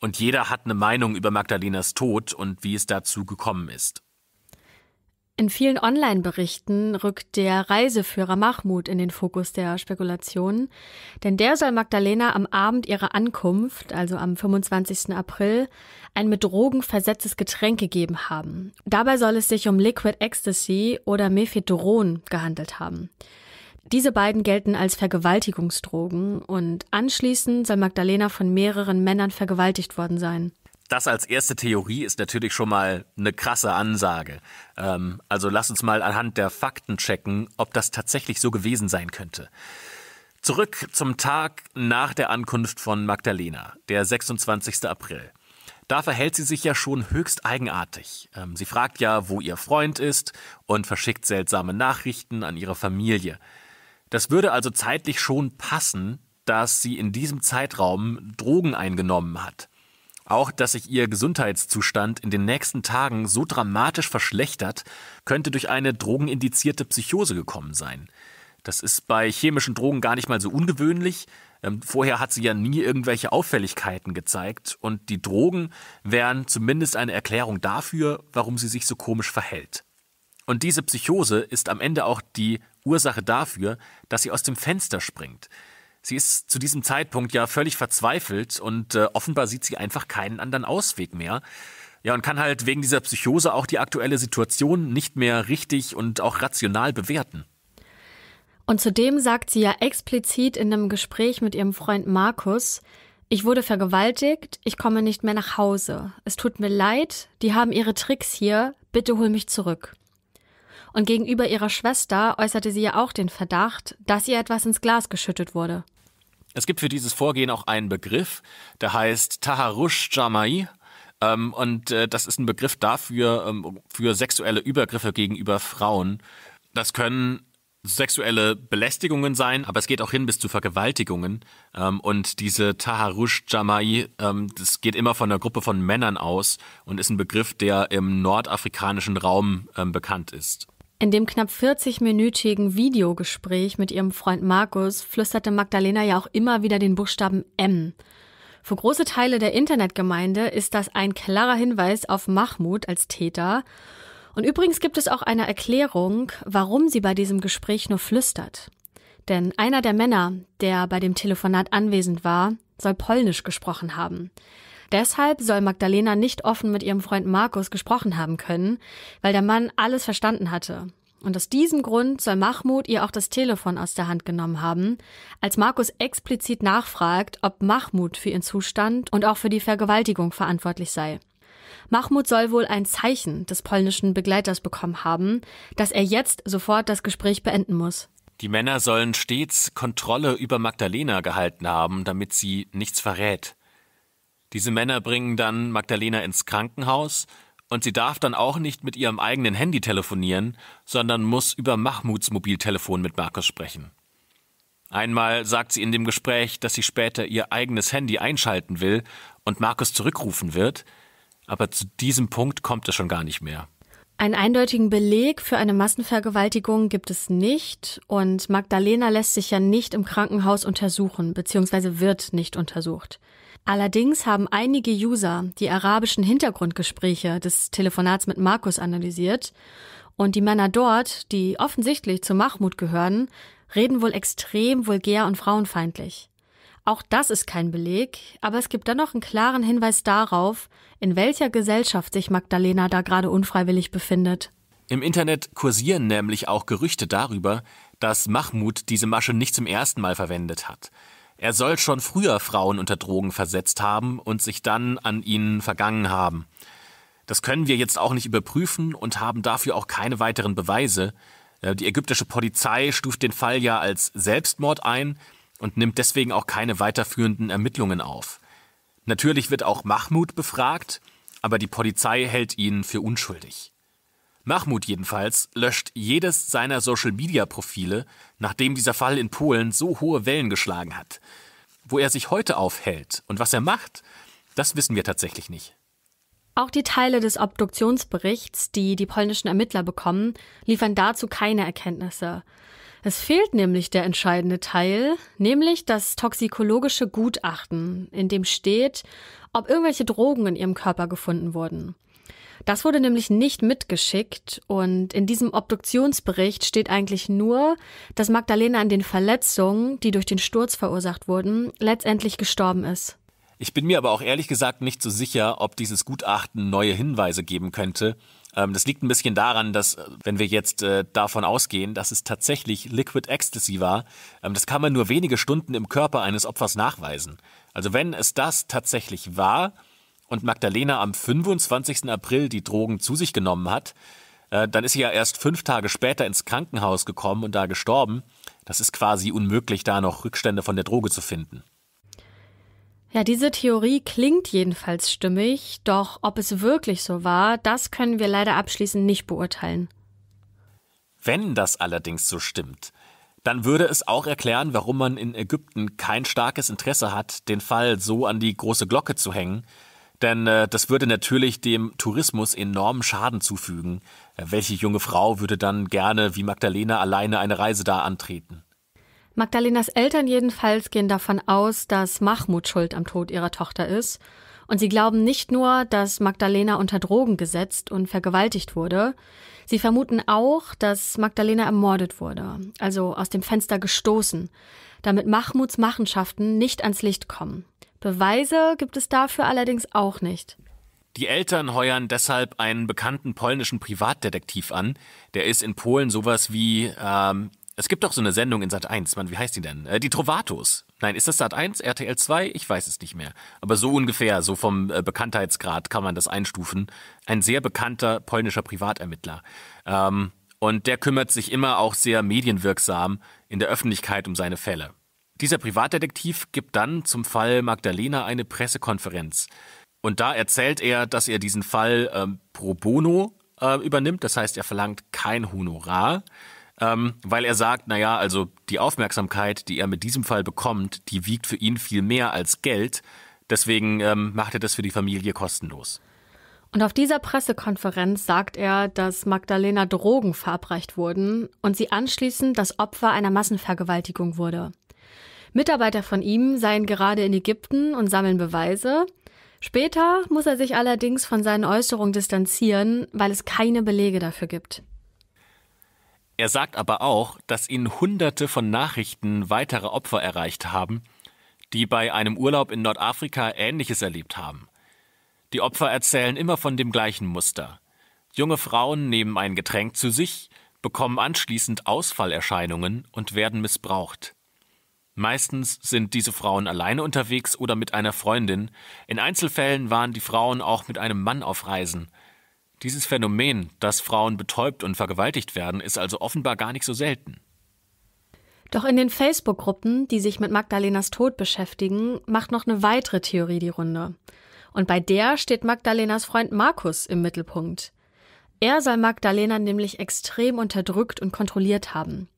Und jeder hat eine Meinung über Magdalenas Tod und wie es dazu gekommen ist. In vielen Online-Berichten rückt der Reiseführer Mahmoud in den Fokus der Spekulationen, denn der soll Magdalena am Abend ihrer Ankunft, also am 25. April, ein mit Drogen versetztes Getränk gegeben haben. Dabei soll es sich um Liquid Ecstasy oder Mephedron gehandelt haben. Diese beiden gelten als Vergewaltigungsdrogen und anschließend soll Magdalena von mehreren Männern vergewaltigt worden sein. Das als erste Theorie ist natürlich schon mal eine krasse Ansage. Ähm, also lass uns mal anhand der Fakten checken, ob das tatsächlich so gewesen sein könnte. Zurück zum Tag nach der Ankunft von Magdalena, der 26. April. Da verhält sie sich ja schon höchst eigenartig. Ähm, sie fragt ja, wo ihr Freund ist und verschickt seltsame Nachrichten an ihre Familie. Das würde also zeitlich schon passen, dass sie in diesem Zeitraum Drogen eingenommen hat. Auch, dass sich ihr Gesundheitszustand in den nächsten Tagen so dramatisch verschlechtert, könnte durch eine drogenindizierte Psychose gekommen sein. Das ist bei chemischen Drogen gar nicht mal so ungewöhnlich. Ähm, vorher hat sie ja nie irgendwelche Auffälligkeiten gezeigt und die Drogen wären zumindest eine Erklärung dafür, warum sie sich so komisch verhält. Und diese Psychose ist am Ende auch die Ursache dafür, dass sie aus dem Fenster springt. Sie ist zu diesem Zeitpunkt ja völlig verzweifelt und äh, offenbar sieht sie einfach keinen anderen Ausweg mehr. Ja, und kann halt wegen dieser Psychose auch die aktuelle Situation nicht mehr richtig und auch rational bewerten. Und zudem sagt sie ja explizit in einem Gespräch mit ihrem Freund Markus, ich wurde vergewaltigt, ich komme nicht mehr nach Hause. Es tut mir leid, die haben ihre Tricks hier, bitte hol mich zurück. Und gegenüber ihrer Schwester äußerte sie ja auch den Verdacht, dass ihr etwas ins Glas geschüttet wurde. Es gibt für dieses Vorgehen auch einen Begriff, der heißt Taharush Jamai. Ähm, und äh, das ist ein Begriff dafür, ähm, für sexuelle Übergriffe gegenüber Frauen. Das können sexuelle Belästigungen sein, aber es geht auch hin bis zu Vergewaltigungen. Ähm, und diese Taharush Jamai, ähm, das geht immer von einer Gruppe von Männern aus und ist ein Begriff, der im nordafrikanischen Raum ähm, bekannt ist. In dem knapp 40-minütigen Videogespräch mit ihrem Freund Markus flüsterte Magdalena ja auch immer wieder den Buchstaben M. Für große Teile der Internetgemeinde ist das ein klarer Hinweis auf Mahmoud als Täter. Und übrigens gibt es auch eine Erklärung, warum sie bei diesem Gespräch nur flüstert. Denn einer der Männer, der bei dem Telefonat anwesend war, soll Polnisch gesprochen haben. Deshalb soll Magdalena nicht offen mit ihrem Freund Markus gesprochen haben können, weil der Mann alles verstanden hatte. Und aus diesem Grund soll Mahmoud ihr auch das Telefon aus der Hand genommen haben, als Markus explizit nachfragt, ob Mahmoud für ihren Zustand und auch für die Vergewaltigung verantwortlich sei. Mahmoud soll wohl ein Zeichen des polnischen Begleiters bekommen haben, dass er jetzt sofort das Gespräch beenden muss. Die Männer sollen stets Kontrolle über Magdalena gehalten haben, damit sie nichts verrät. Diese Männer bringen dann Magdalena ins Krankenhaus und sie darf dann auch nicht mit ihrem eigenen Handy telefonieren, sondern muss über Mahmuds Mobiltelefon mit Markus sprechen. Einmal sagt sie in dem Gespräch, dass sie später ihr eigenes Handy einschalten will und Markus zurückrufen wird, aber zu diesem Punkt kommt es schon gar nicht mehr. Einen eindeutigen Beleg für eine Massenvergewaltigung gibt es nicht und Magdalena lässt sich ja nicht im Krankenhaus untersuchen, beziehungsweise wird nicht untersucht. Allerdings haben einige User die arabischen Hintergrundgespräche des Telefonats mit Markus analysiert und die Männer dort, die offensichtlich zu Mahmoud gehören, reden wohl extrem vulgär und frauenfeindlich. Auch das ist kein Beleg, aber es gibt dennoch einen klaren Hinweis darauf, in welcher Gesellschaft sich Magdalena da gerade unfreiwillig befindet. Im Internet kursieren nämlich auch Gerüchte darüber, dass Mahmoud diese Masche nicht zum ersten Mal verwendet hat. Er soll schon früher Frauen unter Drogen versetzt haben und sich dann an ihnen vergangen haben. Das können wir jetzt auch nicht überprüfen und haben dafür auch keine weiteren Beweise. Äh, die ägyptische Polizei stuft den Fall ja als Selbstmord ein und nimmt deswegen auch keine weiterführenden Ermittlungen auf. Natürlich wird auch Mahmoud befragt, aber die Polizei hält ihn für unschuldig. Mahmoud jedenfalls löscht jedes seiner Social-Media-Profile, nachdem dieser Fall in Polen so hohe Wellen geschlagen hat. Wo er sich heute aufhält und was er macht, das wissen wir tatsächlich nicht. Auch die Teile des Obduktionsberichts, die die polnischen Ermittler bekommen, liefern dazu keine Erkenntnisse. Es fehlt nämlich der entscheidende Teil, nämlich das toxikologische Gutachten, in dem steht, ob irgendwelche Drogen in ihrem Körper gefunden wurden. Das wurde nämlich nicht mitgeschickt und in diesem Obduktionsbericht steht eigentlich nur, dass Magdalena an den Verletzungen, die durch den Sturz verursacht wurden, letztendlich gestorben ist. Ich bin mir aber auch ehrlich gesagt nicht so sicher, ob dieses Gutachten neue Hinweise geben könnte. Ähm, das liegt ein bisschen daran, dass, äh, wenn wir jetzt äh, davon ausgehen, dass es tatsächlich Liquid Ecstasy war, ähm, das kann man nur wenige Stunden im Körper eines Opfers nachweisen. Also wenn es das tatsächlich war, und Magdalena am 25. April die Drogen zu sich genommen hat, äh, dann ist sie ja erst fünf Tage später ins Krankenhaus gekommen und da gestorben. Das ist quasi unmöglich, da noch Rückstände von der Droge zu finden. Ja, diese Theorie klingt jedenfalls stimmig, doch ob es wirklich so war, das können wir leider abschließend nicht beurteilen. Wenn das allerdings so stimmt, dann würde es auch erklären, warum man in Ägypten kein starkes Interesse hat, den Fall so an die große Glocke zu hängen, denn äh, das würde natürlich dem Tourismus enormen Schaden zufügen. Äh, welche junge Frau würde dann gerne wie Magdalena alleine eine Reise da antreten? Magdalenas Eltern jedenfalls gehen davon aus, dass Mahmoud schuld am Tod ihrer Tochter ist. Und sie glauben nicht nur, dass Magdalena unter Drogen gesetzt und vergewaltigt wurde, sie vermuten auch, dass Magdalena ermordet wurde, also aus dem Fenster gestoßen, damit Mahmuds Machenschaften nicht ans Licht kommen. Beweise gibt es dafür allerdings auch nicht. Die Eltern heuern deshalb einen bekannten polnischen Privatdetektiv an. Der ist in Polen sowas wie ähm, es gibt doch so eine Sendung in Sat 1, Mann, wie heißt die denn? Äh, die Trovatos. Nein, ist das Sat 1, RTL 2? Ich weiß es nicht mehr. Aber so ungefähr, so vom äh, Bekanntheitsgrad kann man das einstufen. Ein sehr bekannter polnischer Privatermittler. Ähm, und der kümmert sich immer auch sehr medienwirksam in der Öffentlichkeit um seine Fälle. Dieser Privatdetektiv gibt dann zum Fall Magdalena eine Pressekonferenz. Und da erzählt er, dass er diesen Fall ähm, pro bono äh, übernimmt. Das heißt, er verlangt kein Honorar ähm, weil er sagt, naja, also die Aufmerksamkeit, die er mit diesem Fall bekommt, die wiegt für ihn viel mehr als Geld. Deswegen ähm, macht er das für die Familie kostenlos. Und auf dieser Pressekonferenz sagt er, dass Magdalena Drogen verabreicht wurden und sie anschließend das Opfer einer Massenvergewaltigung wurde. Mitarbeiter von ihm seien gerade in Ägypten und sammeln Beweise. Später muss er sich allerdings von seinen Äußerungen distanzieren, weil es keine Belege dafür gibt. Er sagt aber auch, dass ihn Hunderte von Nachrichten weiterer Opfer erreicht haben, die bei einem Urlaub in Nordafrika Ähnliches erlebt haben. Die Opfer erzählen immer von dem gleichen Muster. Junge Frauen nehmen ein Getränk zu sich, bekommen anschließend Ausfallerscheinungen und werden missbraucht. Meistens sind diese Frauen alleine unterwegs oder mit einer Freundin. In Einzelfällen waren die Frauen auch mit einem Mann auf Reisen. Dieses Phänomen, dass Frauen betäubt und vergewaltigt werden, ist also offenbar gar nicht so selten. Doch in den Facebook-Gruppen, die sich mit Magdalenas Tod beschäftigen, macht noch eine weitere Theorie die Runde. Und bei der steht Magdalenas Freund Markus im Mittelpunkt. Er soll Magdalena nämlich extrem unterdrückt und kontrolliert haben.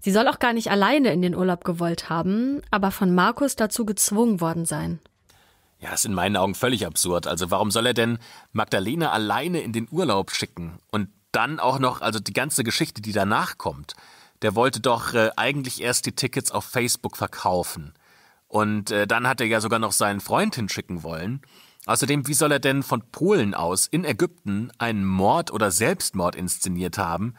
Sie soll auch gar nicht alleine in den Urlaub gewollt haben, aber von Markus dazu gezwungen worden sein. Ja, ist in meinen Augen völlig absurd. Also warum soll er denn Magdalena alleine in den Urlaub schicken? Und dann auch noch, also die ganze Geschichte, die danach kommt. Der wollte doch äh, eigentlich erst die Tickets auf Facebook verkaufen. Und äh, dann hat er ja sogar noch seinen Freund hinschicken wollen. Außerdem, wie soll er denn von Polen aus in Ägypten einen Mord oder Selbstmord inszeniert haben?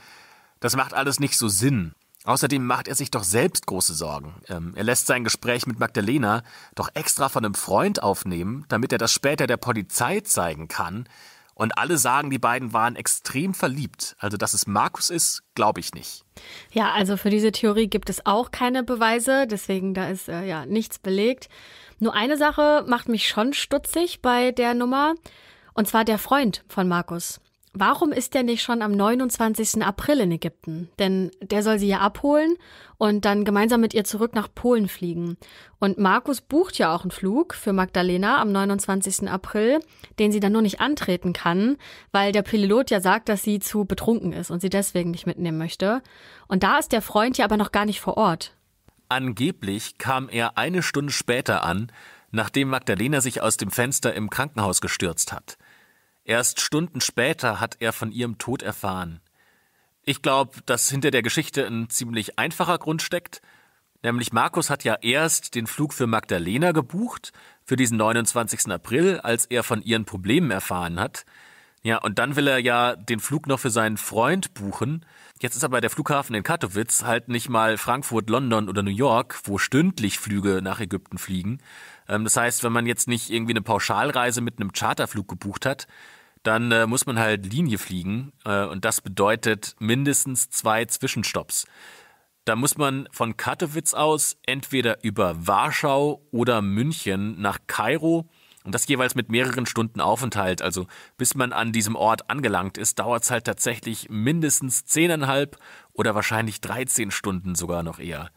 Das macht alles nicht so Sinn. Außerdem macht er sich doch selbst große Sorgen. Ähm, er lässt sein Gespräch mit Magdalena doch extra von einem Freund aufnehmen, damit er das später der Polizei zeigen kann. Und alle sagen, die beiden waren extrem verliebt. Also, dass es Markus ist, glaube ich nicht. Ja, also für diese Theorie gibt es auch keine Beweise, deswegen da ist äh, ja nichts belegt. Nur eine Sache macht mich schon stutzig bei der Nummer, und zwar der Freund von Markus. Warum ist der nicht schon am 29. April in Ägypten? Denn der soll sie ja abholen und dann gemeinsam mit ihr zurück nach Polen fliegen. Und Markus bucht ja auch einen Flug für Magdalena am 29. April, den sie dann nur nicht antreten kann, weil der Pilot ja sagt, dass sie zu betrunken ist und sie deswegen nicht mitnehmen möchte. Und da ist der Freund ja aber noch gar nicht vor Ort. Angeblich kam er eine Stunde später an, nachdem Magdalena sich aus dem Fenster im Krankenhaus gestürzt hat. Erst Stunden später hat er von ihrem Tod erfahren. Ich glaube, dass hinter der Geschichte ein ziemlich einfacher Grund steckt. Nämlich Markus hat ja erst den Flug für Magdalena gebucht, für diesen 29. April, als er von ihren Problemen erfahren hat. Ja, und dann will er ja den Flug noch für seinen Freund buchen. Jetzt ist aber der Flughafen in Katowice halt nicht mal Frankfurt, London oder New York, wo stündlich Flüge nach Ägypten fliegen. Ähm, das heißt, wenn man jetzt nicht irgendwie eine Pauschalreise mit einem Charterflug gebucht hat, dann äh, muss man halt Linie fliegen äh, und das bedeutet mindestens zwei Zwischenstopps. Da muss man von Katowice aus entweder über Warschau oder München nach Kairo Und das jeweils mit mehreren Stunden Aufenthalt. Also bis man an diesem Ort angelangt ist, dauert es halt tatsächlich mindestens zehneinhalb oder wahrscheinlich 13 Stunden sogar noch eher.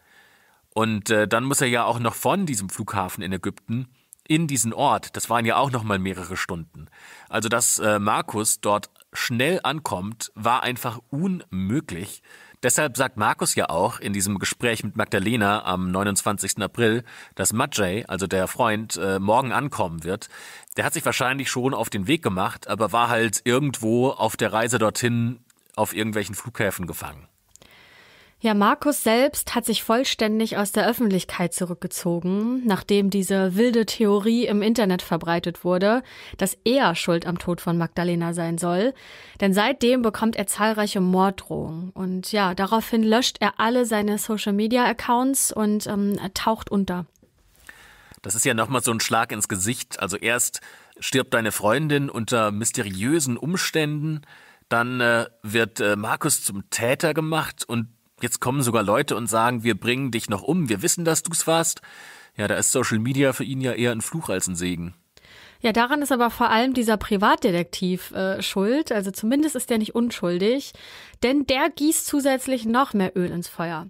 Und äh, dann muss er ja auch noch von diesem Flughafen in Ägypten in diesen Ort. Das waren ja auch noch mal mehrere Stunden. Also dass äh, Markus dort schnell ankommt, war einfach unmöglich. Deshalb sagt Markus ja auch in diesem Gespräch mit Magdalena am 29. April, dass Majay, also der Freund, äh, morgen ankommen wird. Der hat sich wahrscheinlich schon auf den Weg gemacht, aber war halt irgendwo auf der Reise dorthin auf irgendwelchen Flughäfen gefangen. Ja, Markus selbst hat sich vollständig aus der Öffentlichkeit zurückgezogen, nachdem diese wilde Theorie im Internet verbreitet wurde, dass er schuld am Tod von Magdalena sein soll. Denn seitdem bekommt er zahlreiche Morddrohungen. Und ja, daraufhin löscht er alle seine Social-Media-Accounts und ähm, taucht unter. Das ist ja nochmal so ein Schlag ins Gesicht. Also erst stirbt deine Freundin unter mysteriösen Umständen, dann äh, wird äh, Markus zum Täter gemacht und Jetzt kommen sogar Leute und sagen, wir bringen dich noch um, wir wissen, dass du's warst. Ja, da ist Social Media für ihn ja eher ein Fluch als ein Segen. Ja, daran ist aber vor allem dieser Privatdetektiv äh, schuld. Also zumindest ist der nicht unschuldig, denn der gießt zusätzlich noch mehr Öl ins Feuer.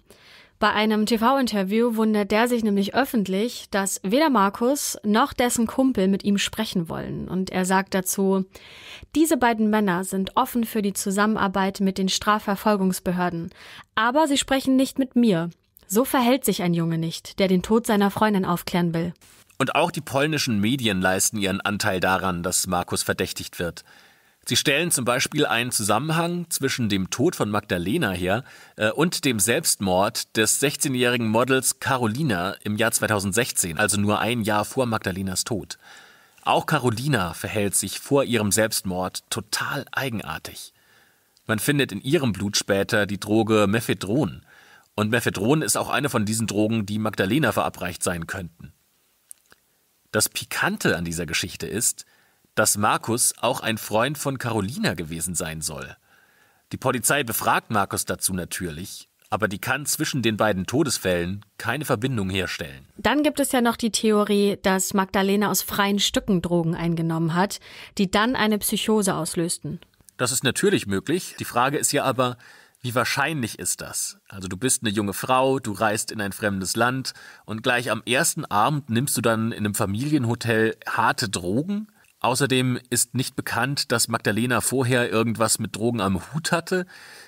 Bei einem TV-Interview wundert der sich nämlich öffentlich, dass weder Markus noch dessen Kumpel mit ihm sprechen wollen. Und er sagt dazu, diese beiden Männer sind offen für die Zusammenarbeit mit den Strafverfolgungsbehörden, aber sie sprechen nicht mit mir. So verhält sich ein Junge nicht, der den Tod seiner Freundin aufklären will. Und auch die polnischen Medien leisten ihren Anteil daran, dass Markus verdächtigt wird. Sie stellen zum Beispiel einen Zusammenhang zwischen dem Tod von Magdalena her äh, und dem Selbstmord des 16-jährigen Models Carolina im Jahr 2016, also nur ein Jahr vor Magdalenas Tod. Auch Carolina verhält sich vor ihrem Selbstmord total eigenartig. Man findet in ihrem Blut später die Droge Mephedron. Und Mephedron ist auch eine von diesen Drogen, die Magdalena verabreicht sein könnten. Das Pikante an dieser Geschichte ist, dass Markus auch ein Freund von Carolina gewesen sein soll. Die Polizei befragt Markus dazu natürlich, aber die kann zwischen den beiden Todesfällen keine Verbindung herstellen. Dann gibt es ja noch die Theorie, dass Magdalena aus freien Stücken Drogen eingenommen hat, die dann eine Psychose auslösten. Das ist natürlich möglich. Die Frage ist ja aber, wie wahrscheinlich ist das? Also du bist eine junge Frau, du reist in ein fremdes Land und gleich am ersten Abend nimmst du dann in einem Familienhotel harte Drogen? Außerdem ist nicht bekannt, dass Magdalena vorher irgendwas mit Drogen am Hut hatte.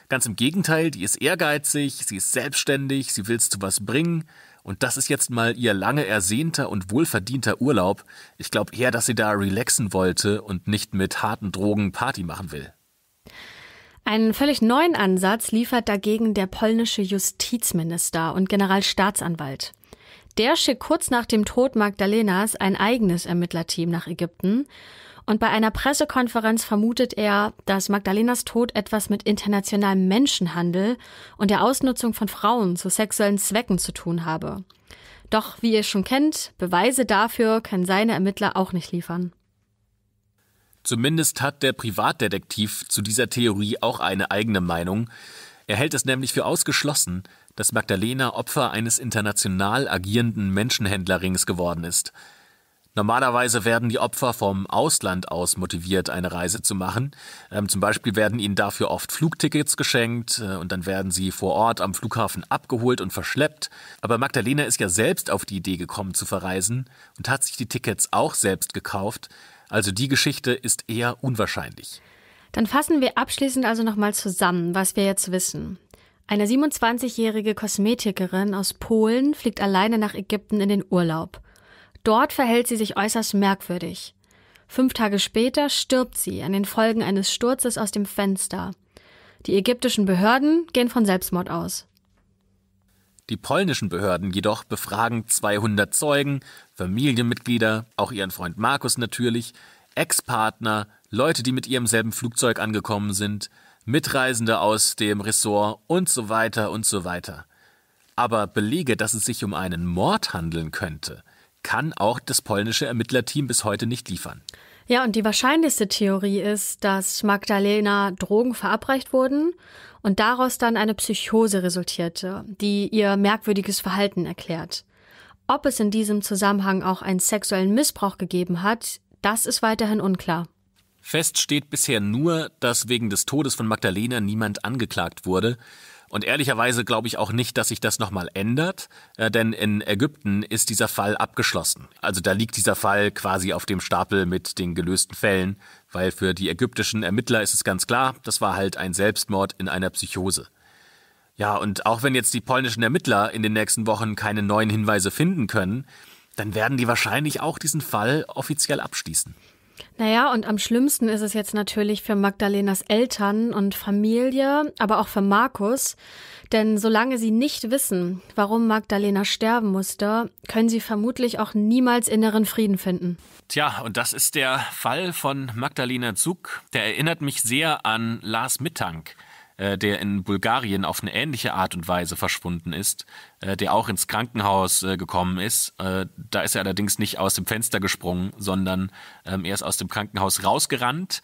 Ganz im Gegenteil, die ist ehrgeizig, sie ist selbstständig, sie will es zu was bringen. Und das ist jetzt mal ihr lange ersehnter und wohlverdienter Urlaub. Ich glaube eher, dass sie da relaxen wollte und nicht mit harten Drogen Party machen will. Einen völlig neuen Ansatz liefert dagegen der polnische Justizminister und Generalstaatsanwalt. Der schickt kurz nach dem Tod Magdalenas ein eigenes Ermittlerteam nach Ägypten. Und bei einer Pressekonferenz vermutet er, dass Magdalenas Tod etwas mit internationalem Menschenhandel und der Ausnutzung von Frauen zu sexuellen Zwecken zu tun habe. Doch, wie ihr schon kennt, Beweise dafür können seine Ermittler auch nicht liefern. Zumindest hat der Privatdetektiv zu dieser Theorie auch eine eigene Meinung. Er hält es nämlich für ausgeschlossen, dass Magdalena Opfer eines international agierenden Menschenhändlerrings geworden ist. Normalerweise werden die Opfer vom Ausland aus motiviert, eine Reise zu machen. Ähm, zum Beispiel werden ihnen dafür oft Flugtickets geschenkt äh, und dann werden sie vor Ort am Flughafen abgeholt und verschleppt. Aber Magdalena ist ja selbst auf die Idee gekommen zu verreisen und hat sich die Tickets auch selbst gekauft. Also die Geschichte ist eher unwahrscheinlich. Dann fassen wir abschließend also nochmal zusammen, was wir jetzt wissen. Eine 27-jährige Kosmetikerin aus Polen fliegt alleine nach Ägypten in den Urlaub. Dort verhält sie sich äußerst merkwürdig. Fünf Tage später stirbt sie an den Folgen eines Sturzes aus dem Fenster. Die ägyptischen Behörden gehen von Selbstmord aus. Die polnischen Behörden jedoch befragen 200 Zeugen, Familienmitglieder, auch ihren Freund Markus natürlich, Ex-Partner, Leute, die mit ihrem selben Flugzeug angekommen sind, Mitreisende aus dem Ressort und so weiter und so weiter. Aber Belege, dass es sich um einen Mord handeln könnte, kann auch das polnische Ermittlerteam bis heute nicht liefern. Ja, und die wahrscheinlichste Theorie ist, dass Magdalena Drogen verabreicht wurden und daraus dann eine Psychose resultierte, die ihr merkwürdiges Verhalten erklärt. Ob es in diesem Zusammenhang auch einen sexuellen Missbrauch gegeben hat, das ist weiterhin unklar. Fest steht bisher nur, dass wegen des Todes von Magdalena niemand angeklagt wurde. Und ehrlicherweise glaube ich auch nicht, dass sich das nochmal ändert, äh, denn in Ägypten ist dieser Fall abgeschlossen. Also da liegt dieser Fall quasi auf dem Stapel mit den gelösten Fällen, weil für die ägyptischen Ermittler ist es ganz klar, das war halt ein Selbstmord in einer Psychose. Ja, und auch wenn jetzt die polnischen Ermittler in den nächsten Wochen keine neuen Hinweise finden können, dann werden die wahrscheinlich auch diesen Fall offiziell abschließen. Naja, und am schlimmsten ist es jetzt natürlich für Magdalenas Eltern und Familie, aber auch für Markus. Denn solange sie nicht wissen, warum Magdalena sterben musste, können sie vermutlich auch niemals inneren Frieden finden. Tja, und das ist der Fall von Magdalena Zug. Der erinnert mich sehr an Lars Mittank. Äh, der in Bulgarien auf eine ähnliche Art und Weise verschwunden ist, äh, der auch ins Krankenhaus äh, gekommen ist. Da ist er allerdings nicht aus dem Fenster gesprungen, sondern ähm, er ist aus dem Krankenhaus rausgerannt.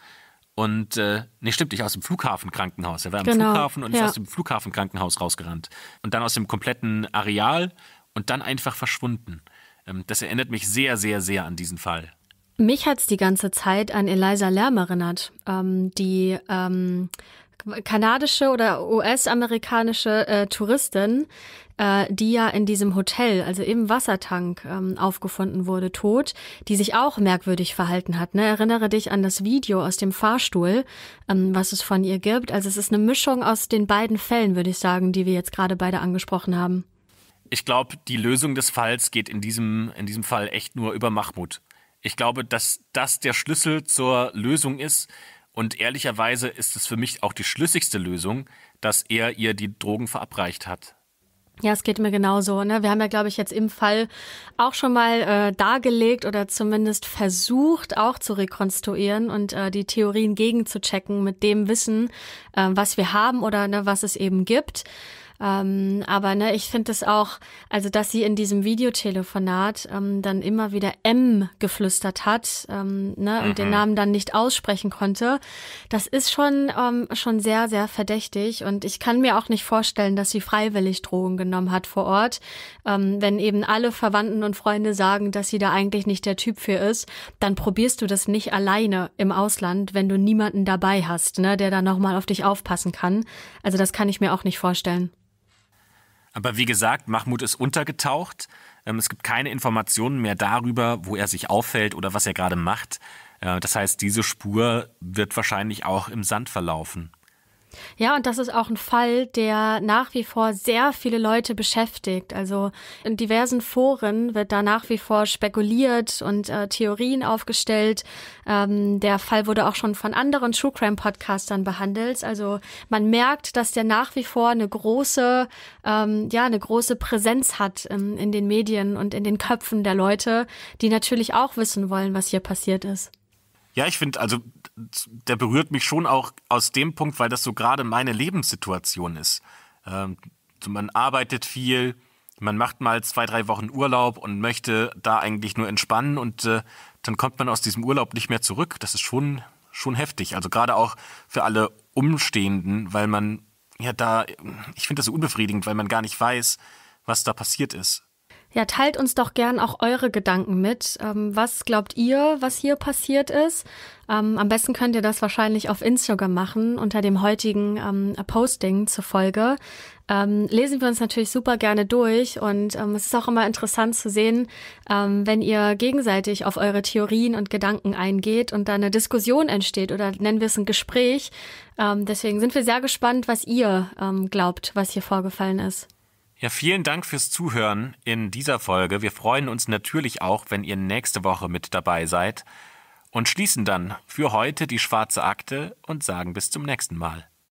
Und äh, nee, stimmt nicht, aus dem Flughafenkrankenhaus. Er war genau, im Flughafen und ja. ist aus dem Flughafenkrankenhaus rausgerannt. Und dann aus dem kompletten Areal und dann einfach verschwunden. Ähm, das erinnert mich sehr, sehr, sehr an diesen Fall. Mich hat es die ganze Zeit an Eliza Lärm erinnert, ähm, die ähm, kanadische oder US-amerikanische äh, Touristin, äh, die ja in diesem Hotel, also im Wassertank, ähm, aufgefunden wurde, tot, die sich auch merkwürdig verhalten hat. Ne? Erinnere dich an das Video aus dem Fahrstuhl, ähm, was es von ihr gibt. Also es ist eine Mischung aus den beiden Fällen, würde ich sagen, die wir jetzt gerade beide angesprochen haben. Ich glaube, die Lösung des Falls geht in diesem, in diesem Fall echt nur über Mahmoud. Ich glaube, dass das der Schlüssel zur Lösung ist, und ehrlicherweise ist es für mich auch die schlüssigste Lösung, dass er ihr die Drogen verabreicht hat. Ja, es geht mir genauso. Ne? Wir haben ja, glaube ich, jetzt im Fall auch schon mal äh, dargelegt oder zumindest versucht, auch zu rekonstruieren und äh, die Theorien gegenzuchecken mit dem Wissen, äh, was wir haben oder ne, was es eben gibt. Ähm, aber ne, ich finde es auch, also dass sie in diesem Videotelefonat ähm, dann immer wieder M geflüstert hat ähm, ne, mhm. und den mhm. Namen dann nicht aussprechen konnte, das ist schon, ähm, schon sehr, sehr verdächtig. Und ich kann mir auch nicht vorstellen, dass sie freiwillig Drogen genommen hat vor Ort. Ähm, wenn eben alle Verwandten und Freunde sagen, dass sie da eigentlich nicht der Typ für ist, dann probierst du das nicht alleine im Ausland, wenn du niemanden dabei hast, ne, der da nochmal auf dich aufpassen kann. Also das kann ich mir auch nicht vorstellen. Aber wie gesagt, Mahmoud ist untergetaucht. Ähm, es gibt keine Informationen mehr darüber, wo er sich auffällt oder was er gerade macht. Äh, das heißt, diese Spur wird wahrscheinlich auch im Sand verlaufen. Ja, und das ist auch ein Fall, der nach wie vor sehr viele Leute beschäftigt. Also in diversen Foren wird da nach wie vor spekuliert und äh, Theorien aufgestellt. Ähm, der Fall wurde auch schon von anderen True Crime Podcastern behandelt. Also man merkt, dass der nach wie vor eine große, ähm, ja, eine große Präsenz hat ähm, in den Medien und in den Köpfen der Leute, die natürlich auch wissen wollen, was hier passiert ist. Ja, ich finde, also der berührt mich schon auch aus dem Punkt, weil das so gerade meine Lebenssituation ist. Ähm, man arbeitet viel, man macht mal zwei, drei Wochen Urlaub und möchte da eigentlich nur entspannen und äh, dann kommt man aus diesem Urlaub nicht mehr zurück. Das ist schon, schon heftig. Also gerade auch für alle Umstehenden, weil man ja da, ich finde das so unbefriedigend, weil man gar nicht weiß, was da passiert ist. Ja, teilt uns doch gern auch eure Gedanken mit. Ähm, was glaubt ihr, was hier passiert ist? Ähm, am besten könnt ihr das wahrscheinlich auf Instagram machen, unter dem heutigen ähm, Posting zur Folge. Ähm, lesen wir uns natürlich super gerne durch und ähm, es ist auch immer interessant zu sehen, ähm, wenn ihr gegenseitig auf eure Theorien und Gedanken eingeht und da eine Diskussion entsteht oder nennen wir es ein Gespräch. deswegen sind wir sehr gespannt, was ihr glaubt, was hier vorgefallen ist. Ja, vielen Dank fürs Zuhören in dieser Folge. Wir freuen uns natürlich auch, wenn ihr nächste Woche mit dabei seid und schließen dann für heute die schwarze Akte und sagen bis zum nächsten Mal.